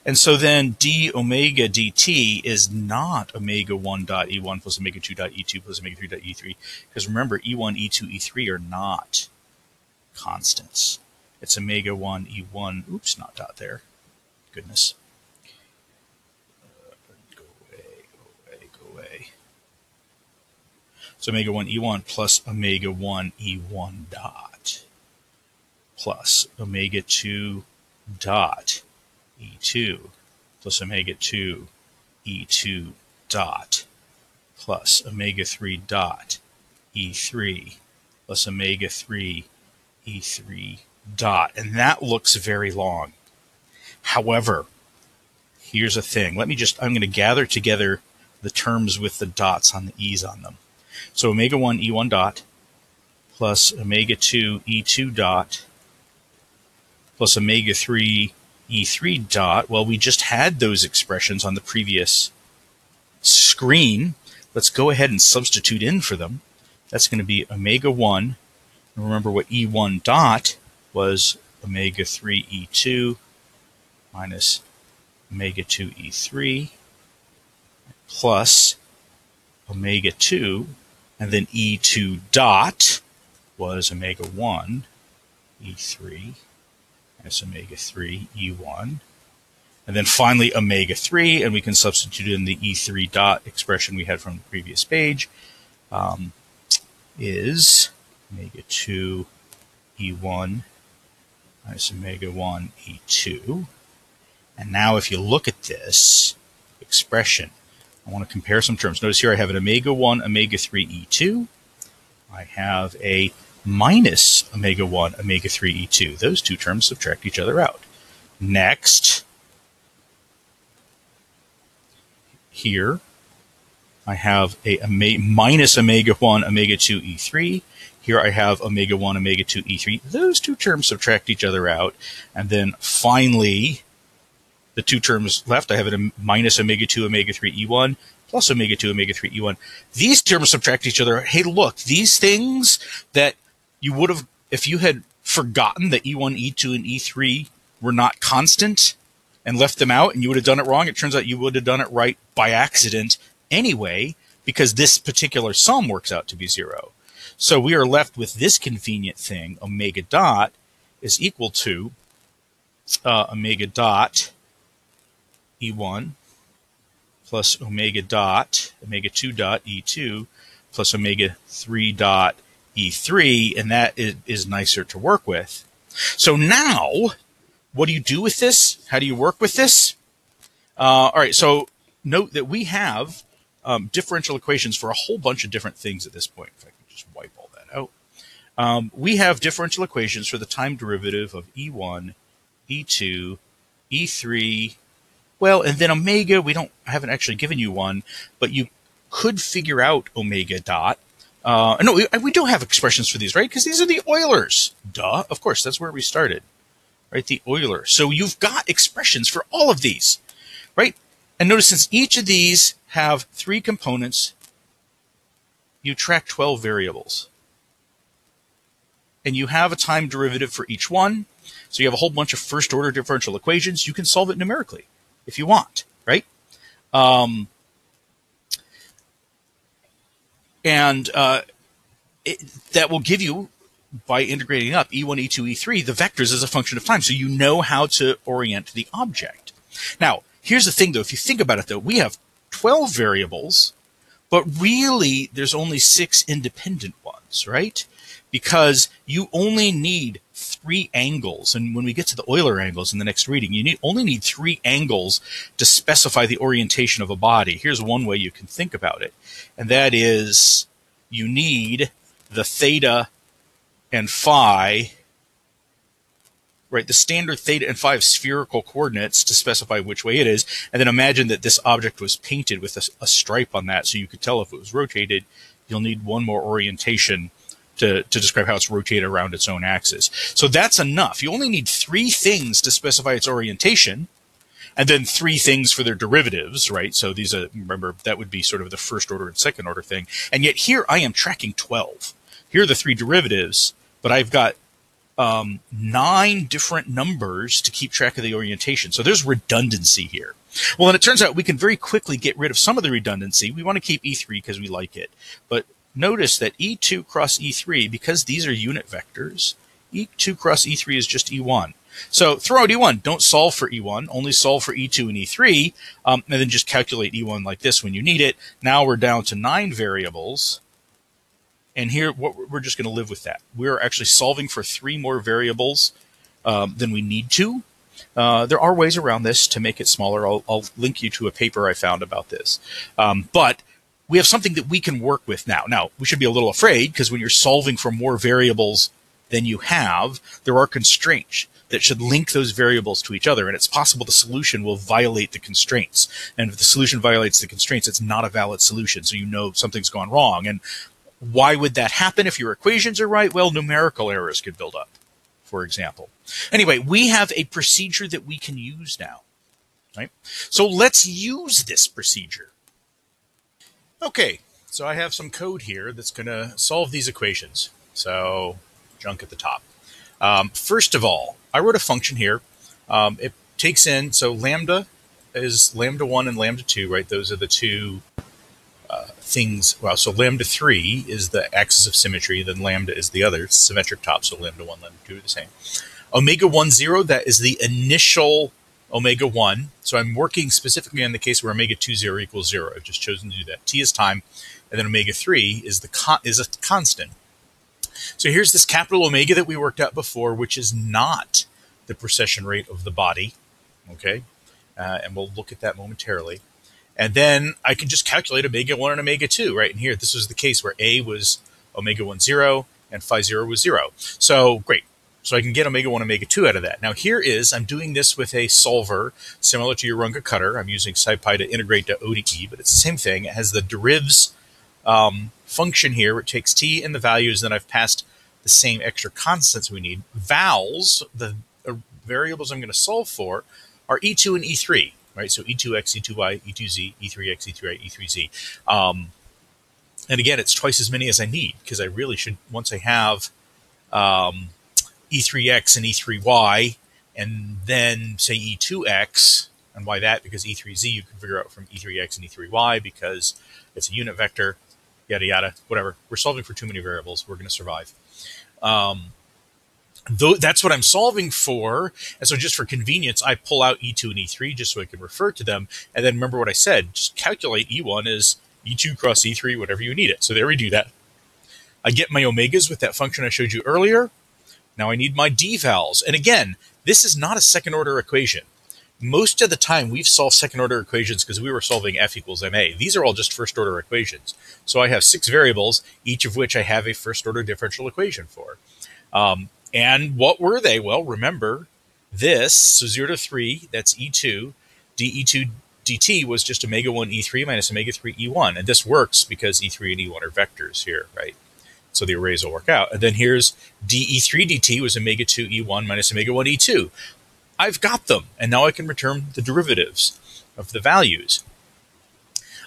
And so then d omega dt is not omega 1 dot e1 plus omega 2 dot e2 plus omega 3 dot e3. Because remember, e1, e2, e3 are not constants. It's omega 1, e1. Oops, not dot there. Goodness. Go away, go away, go away. So omega 1 E1 plus omega 1 E1 dot plus omega 2 dot E2 plus omega 2 E2 dot plus omega 3 dot E3 plus omega 3 E3 dot. And that looks very long. However, here's a thing. Let me just, I'm going to gather together the terms with the dots on the E's on them. So omega 1 E1 dot plus omega 2 E2 dot plus omega 3 E3 dot. Well, we just had those expressions on the previous screen. Let's go ahead and substitute in for them. That's going to be omega 1. And remember what E1 dot was omega 3 E2 minus omega 2 E3 plus omega 2 and then E2 dot was omega 1, E3, as omega 3, E1. And then finally omega 3, and we can substitute in the E3 dot expression we had from the previous page, um, is omega 2, E1, minus omega 1, E2. And now if you look at this expression, I want to compare some terms. Notice here I have an omega 1, omega 3 E2. I have a minus omega 1, omega 3 E2. Those two terms subtract each other out. Next, here I have a, minus omega 1, omega 2 E3. Here I have omega 1, omega 2 E3. Those two terms subtract each other out. And then finally, the two terms left, I have a minus omega 2 omega 3 E1 plus omega 2 omega 3 E1. These terms subtract each other. Hey, look, these things that you would have, if you had forgotten that E1, E2, and E3 were not constant and left them out and you would have done it wrong, it turns out you would have done it right by accident anyway because this particular sum works out to be zero. So we are left with this convenient thing, omega dot is equal to uh, omega dot E1 plus omega dot, omega 2 dot E2 plus omega 3 dot E3, and that is, is nicer to work with. So now, what do you do with this? How do you work with this? Uh, all right, so note that we have um, differential equations for a whole bunch of different things at this point. If I can just wipe all that out. Um, we have differential equations for the time derivative of E1, E2, E3, well, and then omega, we don't I haven't actually given you one, but you could figure out omega dot. Uh, no, we, we don't have expressions for these, right? Because these are the Eulers. Duh. Of course, that's where we started, right? The Euler. So you've got expressions for all of these, right? And notice since each of these have three components, you track 12 variables. And you have a time derivative for each one. So you have a whole bunch of first order differential equations. You can solve it numerically if you want, right? Um, and uh, it, that will give you, by integrating up E1, E2, E3, the vectors as a function of time. So you know how to orient the object. Now, here's the thing though, if you think about it though, we have 12 variables, but really there's only six independent ones, right? Because you only need three angles. And when we get to the Euler angles in the next reading, you need, only need three angles to specify the orientation of a body. Here's one way you can think about it. And that is you need the theta and phi, right? The standard theta and phi spherical coordinates to specify which way it is. And then imagine that this object was painted with a, a stripe on that so you could tell if it was rotated. You'll need one more orientation to, to describe how it's rotated around its own axis. So that's enough. You only need three things to specify its orientation, and then three things for their derivatives, right? So these are, remember, that would be sort of the first order and second order thing. And yet here I am tracking 12. Here are the three derivatives, but I've got um, nine different numbers to keep track of the orientation. So there's redundancy here. Well, and it turns out we can very quickly get rid of some of the redundancy. We want to keep E3 because we like it. But notice that E2 cross E3, because these are unit vectors, E2 cross E3 is just E1. So throw out E1. Don't solve for E1. Only solve for E2 and E3, um, and then just calculate E1 like this when you need it. Now we're down to nine variables. And here, what, we're just going to live with that. We're actually solving for three more variables um, than we need to. Uh, there are ways around this to make it smaller. I'll, I'll, link you to a paper I found about this. Um, but we have something that we can work with now. Now, we should be a little afraid because when you're solving for more variables than you have, there are constraints that should link those variables to each other. And it's possible the solution will violate the constraints. And if the solution violates the constraints, it's not a valid solution. So you know something's gone wrong. And why would that happen if your equations are right? Well, numerical errors could build up, for example. Anyway, we have a procedure that we can use now. Right? So let's use this procedure. Okay, so I have some code here that's going to solve these equations. So, junk at the top. Um, first of all, I wrote a function here. Um, it takes in, so lambda is lambda 1 and lambda 2, right? Those are the two uh, things. Well, so lambda 3 is the axis of symmetry, then lambda is the other symmetric top, so lambda 1, lambda 2 are the same. Omega 1, 0, that is the initial omega 1. So I'm working specifically on the case where omega 2 0 equals 0. I've just chosen to do that. T is time, and then omega 3 is the con- is a constant. So here's this capital omega that we worked out before, which is not the precession rate of the body. Okay, uh, and we'll look at that momentarily. And then I can just calculate omega 1 and omega 2 right in here. This was the case where A was omega 1 0 and phi 0 was 0. So great. So I can get omega 1, omega 2 out of that. Now here is, I'm doing this with a solver similar to your Runge-Kutta. I'm using SciPy to integrate to ODE, but it's the same thing. It has the derivs um, function here, it takes t and the values, then I've passed the same extra constants we need. Vals, the uh, variables I'm going to solve for, are E2 and E3, right? So E2x, E2y, E2z, E3x, E3y, E3z. Um, and again, it's twice as many as I need because I really should, once I have um, E3x and E3y, and then say E2x, and why that? Because E3z you can figure out from E3x and E3y because it's a unit vector. yada yada, whatever. We're solving for too many variables. We're going to survive. Um, though that's what I'm solving for. And so just for convenience, I pull out E2 and E3 just so I can refer to them. And then remember what I said, just calculate E1 as E2 cross E3, whatever you need it. So there we do that. I get my omegas with that function I showed you earlier. Now I need my d-vals. And again, this is not a second order equation. Most of the time we've solved second order equations because we were solving f equals ma. These are all just first order equations. So I have six variables, each of which I have a first order differential equation for. Um, and what were they? Well, remember this, so 0 to 3, that's E2. dE2 dt was just omega 1 E3 minus omega 3 E1. And this works because E3 and E1 are vectors here, right? So the arrays will work out. And then here's dE3 dt was omega 2 E1 minus omega 1 E2. I've got them. And now I can return the derivatives of the values.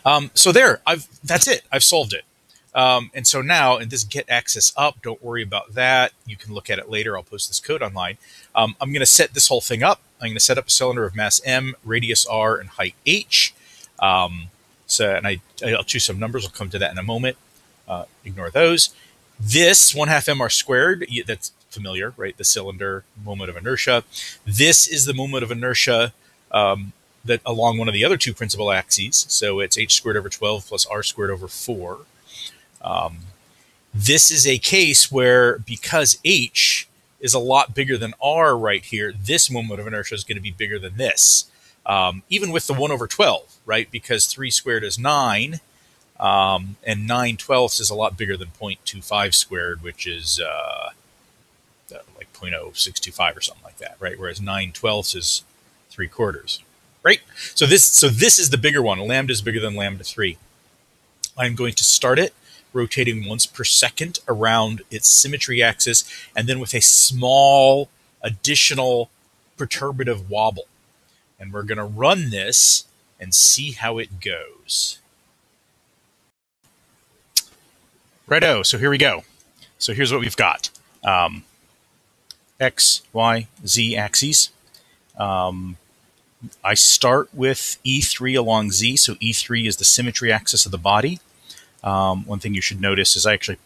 Um, so there, I've that's it. I've solved it. Um, and so now, and this get access up, don't worry about that. You can look at it later. I'll post this code online. Um, I'm going to set this whole thing up. I'm going to set up a cylinder of mass m, radius r, and height h. Um, so, and I, I'll choose some numbers. I'll come to that in a moment. Uh, ignore those. This one half mr squared. That's familiar, right? The cylinder moment of inertia. This is the moment of inertia um, that along one of the other two principal axes. So it's h squared over 12 plus r squared over 4. Um, this is a case where because h is a lot bigger than r right here, this moment of inertia is going to be bigger than this. Um, even with the 1 over 12, right? Because 3 squared is 9, um, and 9 twelfths is a lot bigger than 0.25 squared, which is uh, uh like 0.0625 or something like that, right? Whereas 9 twelfths is 3 quarters, right? So this, so this is the bigger one. Lambda is bigger than lambda 3. I'm going to start it rotating once per second around its symmetry axis, and then with a small additional perturbative wobble. And we're going to run this and see how it goes. Righto, so here we go. So here's what we've got. Um, X, Y, Z axes. Um, I start with E3 along Z, so E3 is the symmetry axis of the body. Um, one thing you should notice is I actually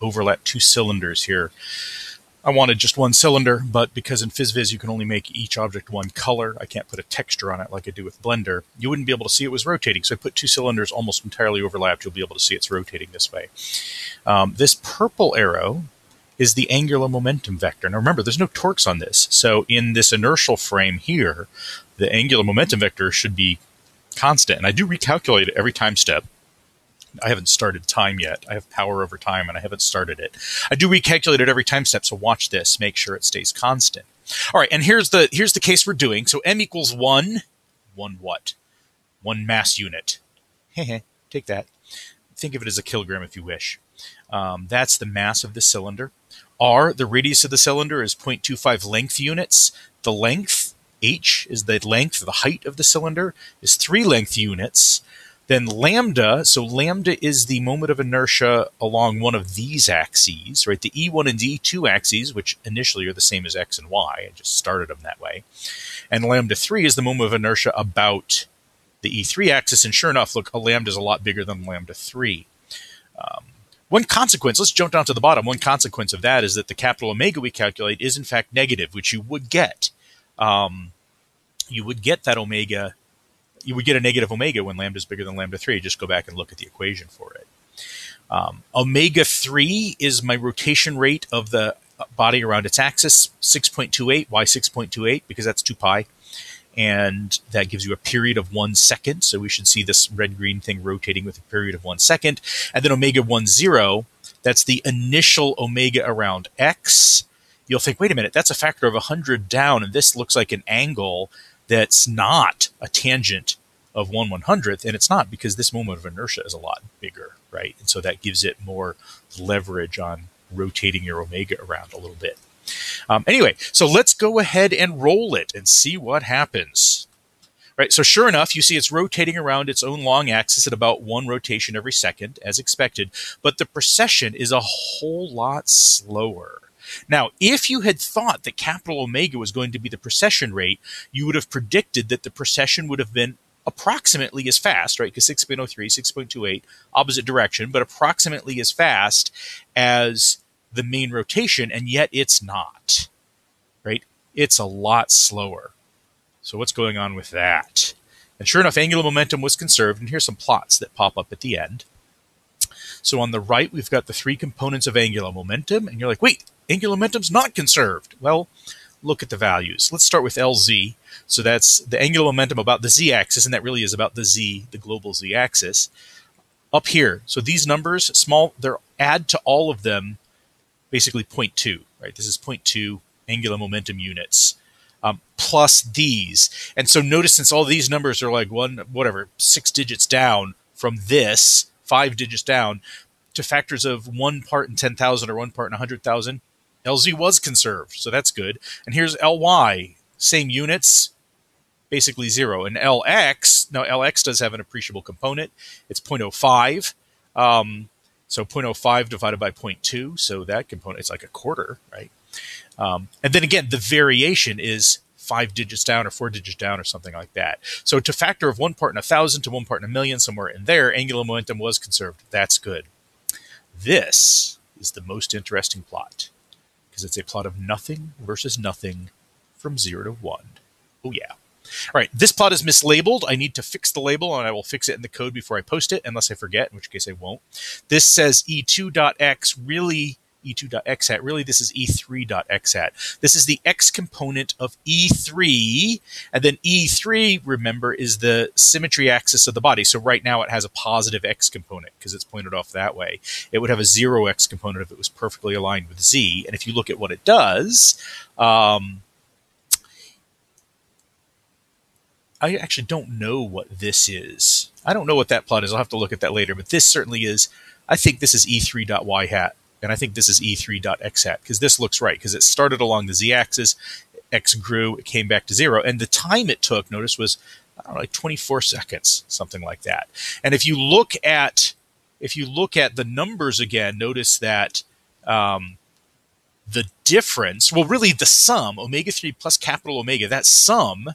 overlap two cylinders here. I wanted just one cylinder, but because in PhysViz you can only make each object one color, I can't put a texture on it like I do with Blender. You wouldn't be able to see it was rotating, so I put two cylinders almost entirely overlapped. You'll be able to see it's rotating this way. Um, this purple arrow is the angular momentum vector. Now remember, there's no torques on this, so in this inertial frame here, the angular momentum vector should be constant. And I do recalculate it every time step. I haven't started time yet. I have power over time and I haven't started it. I do recalculate it every time step, so watch this, make sure it stays constant. All right, and here's the here's the case we're doing. So m equals one, one what? One mass unit. Take that. Think of it as a kilogram if you wish. Um, that's the mass of the cylinder. R, the radius of the cylinder, is 0.25 length units. The length, h, is the length, the height of the cylinder, is 3 length units. Then lambda, so lambda is the moment of inertia along one of these axes, right? The E1 and E2 axes, which initially are the same as X and Y. I just started them that way. And lambda 3 is the moment of inertia about the E3 axis. And sure enough, look, a lambda is a lot bigger than lambda 3. Um, one consequence, let's jump down to the bottom. One consequence of that is that the capital omega we calculate is in fact negative, which you would get. Um, you would get that omega you would get a negative omega when lambda is bigger than lambda 3. Just go back and look at the equation for it. Um, omega 3 is my rotation rate of the body around its axis, 6.28. Why 6.28? Because that's 2 pi. And that gives you a period of one second. So we should see this red green thing rotating with a period of one second. And then omega 1, 0, that's the initial omega around x. You'll think, wait a minute, that's a factor of 100 down, and this looks like an angle that's not a tangent of one one hundredth, and it's not because this moment of inertia is a lot bigger, right? And so that gives it more leverage on rotating your omega around a little bit. Um, anyway, so let's go ahead and roll it and see what happens. Right, so sure enough, you see it's rotating around its own long axis at about one rotation every second, as expected, but the precession is a whole lot slower. Now, if you had thought that capital omega was going to be the precession rate, you would have predicted that the precession would have been approximately as fast, right? Because 6.03, 6.28, opposite direction, but approximately as fast as the main rotation, and yet it's not, right? It's a lot slower. So what's going on with that? And sure enough, angular momentum was conserved, and here's some plots that pop up at the end. So on the right, we've got the three components of angular momentum, and you're like, wait, angular momentum's not conserved. Well, look at the values. Let's start with LZ. So that's the angular momentum about the z-axis, and that really is about the z, the global z-axis. Up here, so these numbers, small, they're add to all of them, basically 0.2, right? This is 0.2 angular momentum units. Um, plus these. And so notice since all these numbers are like one, whatever, six digits down from this, five digits down, to factors of one part in 10,000 or one part in 100,000, LZ was conserved, so that's good. And here's LY, same units, basically zero. And LX, now LX does have an appreciable component. It's 0.05. Um, so 0.05 divided by 0.2, so that component is like a quarter, right? Um, and then again, the variation is five digits down or four digits down or something like that. So to factor of one part in a thousand to one part in a million, somewhere in there, angular momentum was conserved. That's good. This is the most interesting plot because it's a plot of nothing versus nothing from zero to one. Oh, yeah. All right, this plot is mislabeled. I need to fix the label, and I will fix it in the code before I post it, unless I forget, in which case I won't. This says e2.x. Really, e2.x hat. Really, this is e3.x hat. This is the x component of e3, and then e3, remember, is the symmetry axis of the body. So right now it has a positive x component because it's pointed off that way. It would have a zero x component if it was perfectly aligned with z. And if you look at what it does, um, I actually don't know what this is. I don't know what that plot is. I'll have to look at that later. But this certainly is. I think this is e3.y hat and I think this is e3.x hat because this looks right because it started along the z-axis, x grew, it came back to zero, and the time it took, notice, was I don't know, like 24 seconds, something like that. And if you look at if you look at the numbers again, notice that um, the difference, well, really the sum, omega 3 plus capital omega, that sum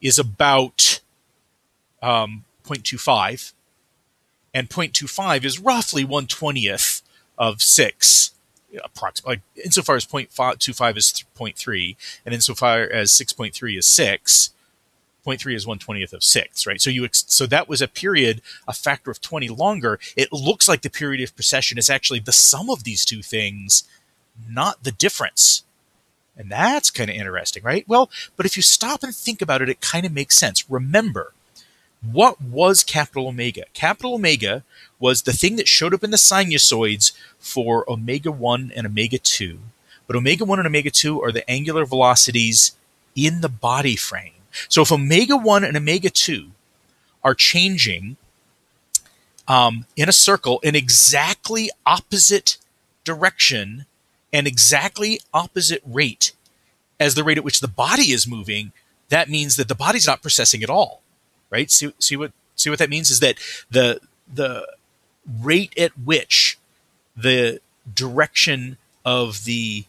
is about um, 0.25. And 0.25 is roughly 120th of six, approximately. Like, insofar as 0.25 is 0.3, and insofar as 6.3 is 6, 0.3 is 120th of 6, right? So you ex- so that was a period, a factor of 20 longer. It looks like the period of precession is actually the sum of these two things, not the difference. And that's kind of interesting, right? Well, but if you stop and think about it, it kind of makes sense. Remember, what was capital omega? Capital omega was the thing that showed up in the sinusoids for omega 1 and omega 2. But omega 1 and omega 2 are the angular velocities in the body frame. So if omega 1 and omega 2 are changing um, in a circle in exactly opposite direction and exactly opposite rate as the rate at which the body is moving, that means that the body's not precessing at all right? See, see what see what that means is that the the rate at which the direction of the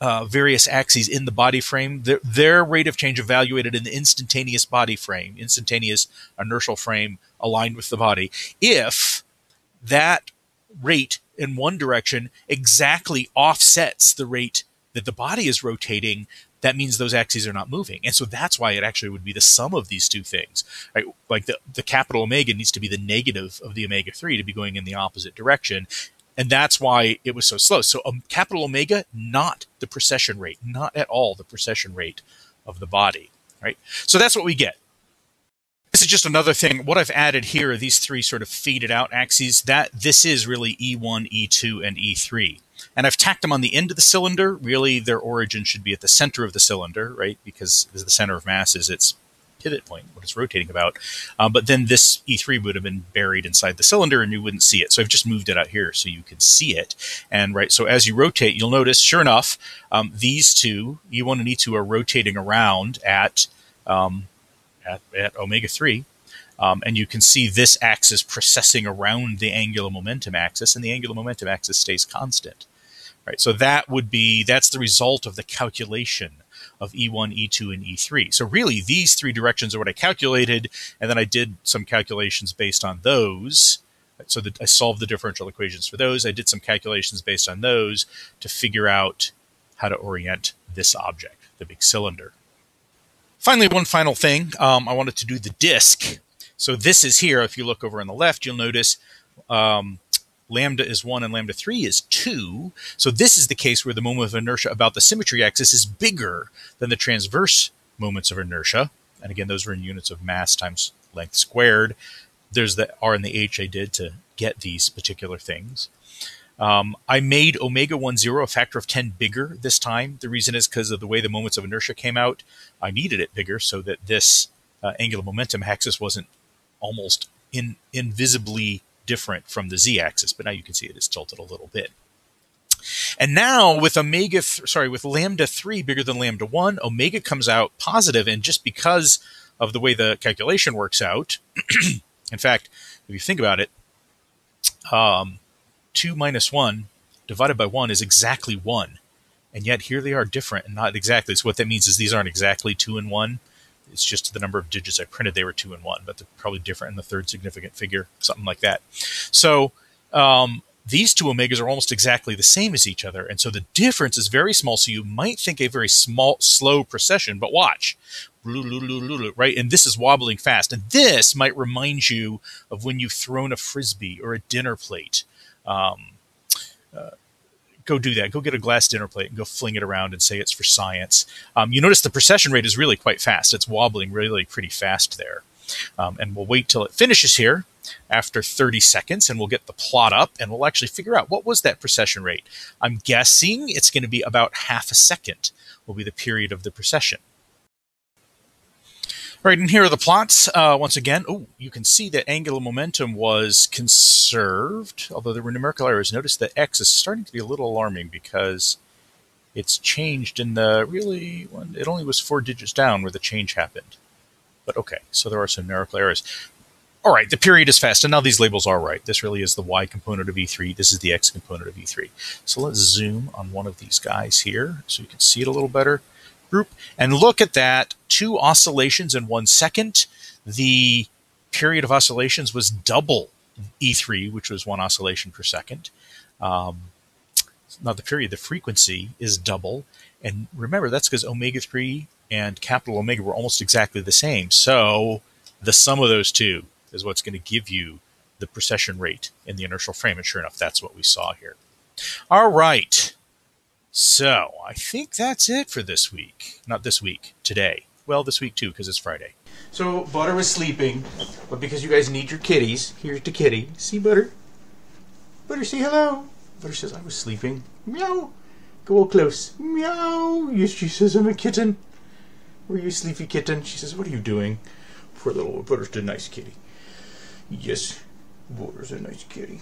uh, various axes in the body frame, their, their rate of change evaluated in the instantaneous body frame, instantaneous inertial frame aligned with the body. If that rate in one direction exactly offsets the rate that the body is rotating, that means those axes are not moving. And so that's why it actually would be the sum of these two things. Right? Like the, the capital omega needs to be the negative of the omega 3 to be going in the opposite direction. And that's why it was so slow. So um, capital omega, not the precession rate, not at all the precession rate of the body. Right? So that's what we get. This is just another thing. What I've added here are these three sort of faded out axes. That this is really E1, E2, and E3 and I've tacked them on the end of the cylinder. Really, their origin should be at the center of the cylinder, right? Because the center of mass is its pivot point, what it's rotating about. Um, but then this E3 would have been buried inside the cylinder and you wouldn't see it. So I've just moved it out here so you can see it. And right, so as you rotate, you'll notice, sure enough, um, these two, E1 and E2, are rotating around at, um, at, at omega 3. Um, and you can see this axis precessing around the angular momentum axis, and the angular momentum axis stays constant right? So that would be that's the result of the calculation of E1, E2, and E3. So really, these three directions are what I calculated, and then I did some calculations based on those. So that I solved the differential equations for those. I did some calculations based on those to figure out how to orient this object, the big cylinder. Finally, one final thing. Um, I wanted to do the disk. So this is here. If you look over on the left, you'll notice um, lambda is 1 and lambda 3 is 2. So this is the case where the moment of inertia about the symmetry axis is bigger than the transverse moments of inertia. And again, those are in units of mass times length squared. There's the R and the H I did to get these particular things. Um, I made omega 1 0 a factor of 10 bigger this time. The reason is because of the way the moments of inertia came out. I needed it bigger so that this uh, angular momentum axis wasn't almost in, invisibly different from the z-axis, but now you can see it is tilted a little bit. And now with omega, th- sorry, with lambda 3 bigger than lambda 1, omega comes out positive, and just because of the way the calculation works out, *clears throat* in fact, if you think about it, um, 2 minus 1 divided by 1 is exactly 1. And yet here they are different and not exactly. So what that means is these aren't exactly 2 and 1. It's just the number of digits I printed, they were 2 and 1, but they're probably different in the third significant figure, something like that. So um, these two omegas are almost exactly the same as each other. And so the difference is very small. So you might think a very small, slow precession, but watch. Right? And this is wobbling fast. And this might remind you of when you've thrown a frisbee or a dinner plate um, uh, go do that. Go get a glass dinner plate and go fling it around and say it's for science. Um, you notice the precession rate is really quite fast. It's wobbling really pretty fast there. Um, and we'll wait till it finishes here after 30 seconds and we'll get the plot up and we'll actually figure out what was that precession rate. I'm guessing it's going to be about half a second will be the period of the precession. Right, and here are the plots. Uh, once again, oh, you can see that angular momentum was conserved, although there were numerical errors. Notice that x is starting to be a little alarming because it's changed in the really, one, it only was four digits down where the change happened. But okay, so there are some numerical errors. All right, the period is fast, and now these labels are right. This really is the y component of E3. This is the x component of E3. So let's zoom on one of these guys here so you can see it a little better group and look at that two oscillations in one second. The period of oscillations was double E3, which was one oscillation per second. Um, not the period, the frequency is double. And remember, that's because omega 3 and capital omega were almost exactly the same. So the sum of those two is what's going to give you the precession rate in the inertial frame. And sure enough, that's what we saw here. All right. So I think that's it for this week. Not this week, today. Well, this week too, because it's Friday. So Butter was sleeping, but because you guys need your kitties, here's the kitty. See Butter? Butter, say hello. Butter says I was sleeping. Meow. Go close. Meow. Yes, she says I'm a kitten. Were you sleepy kitten? She says, what are you doing? Poor little Butter's a nice kitty. Yes, Butter's a nice kitty.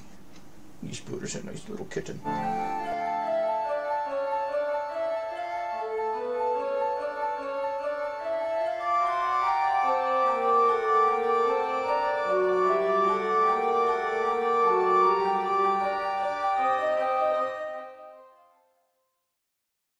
Yes, Butter's a nice little kitten.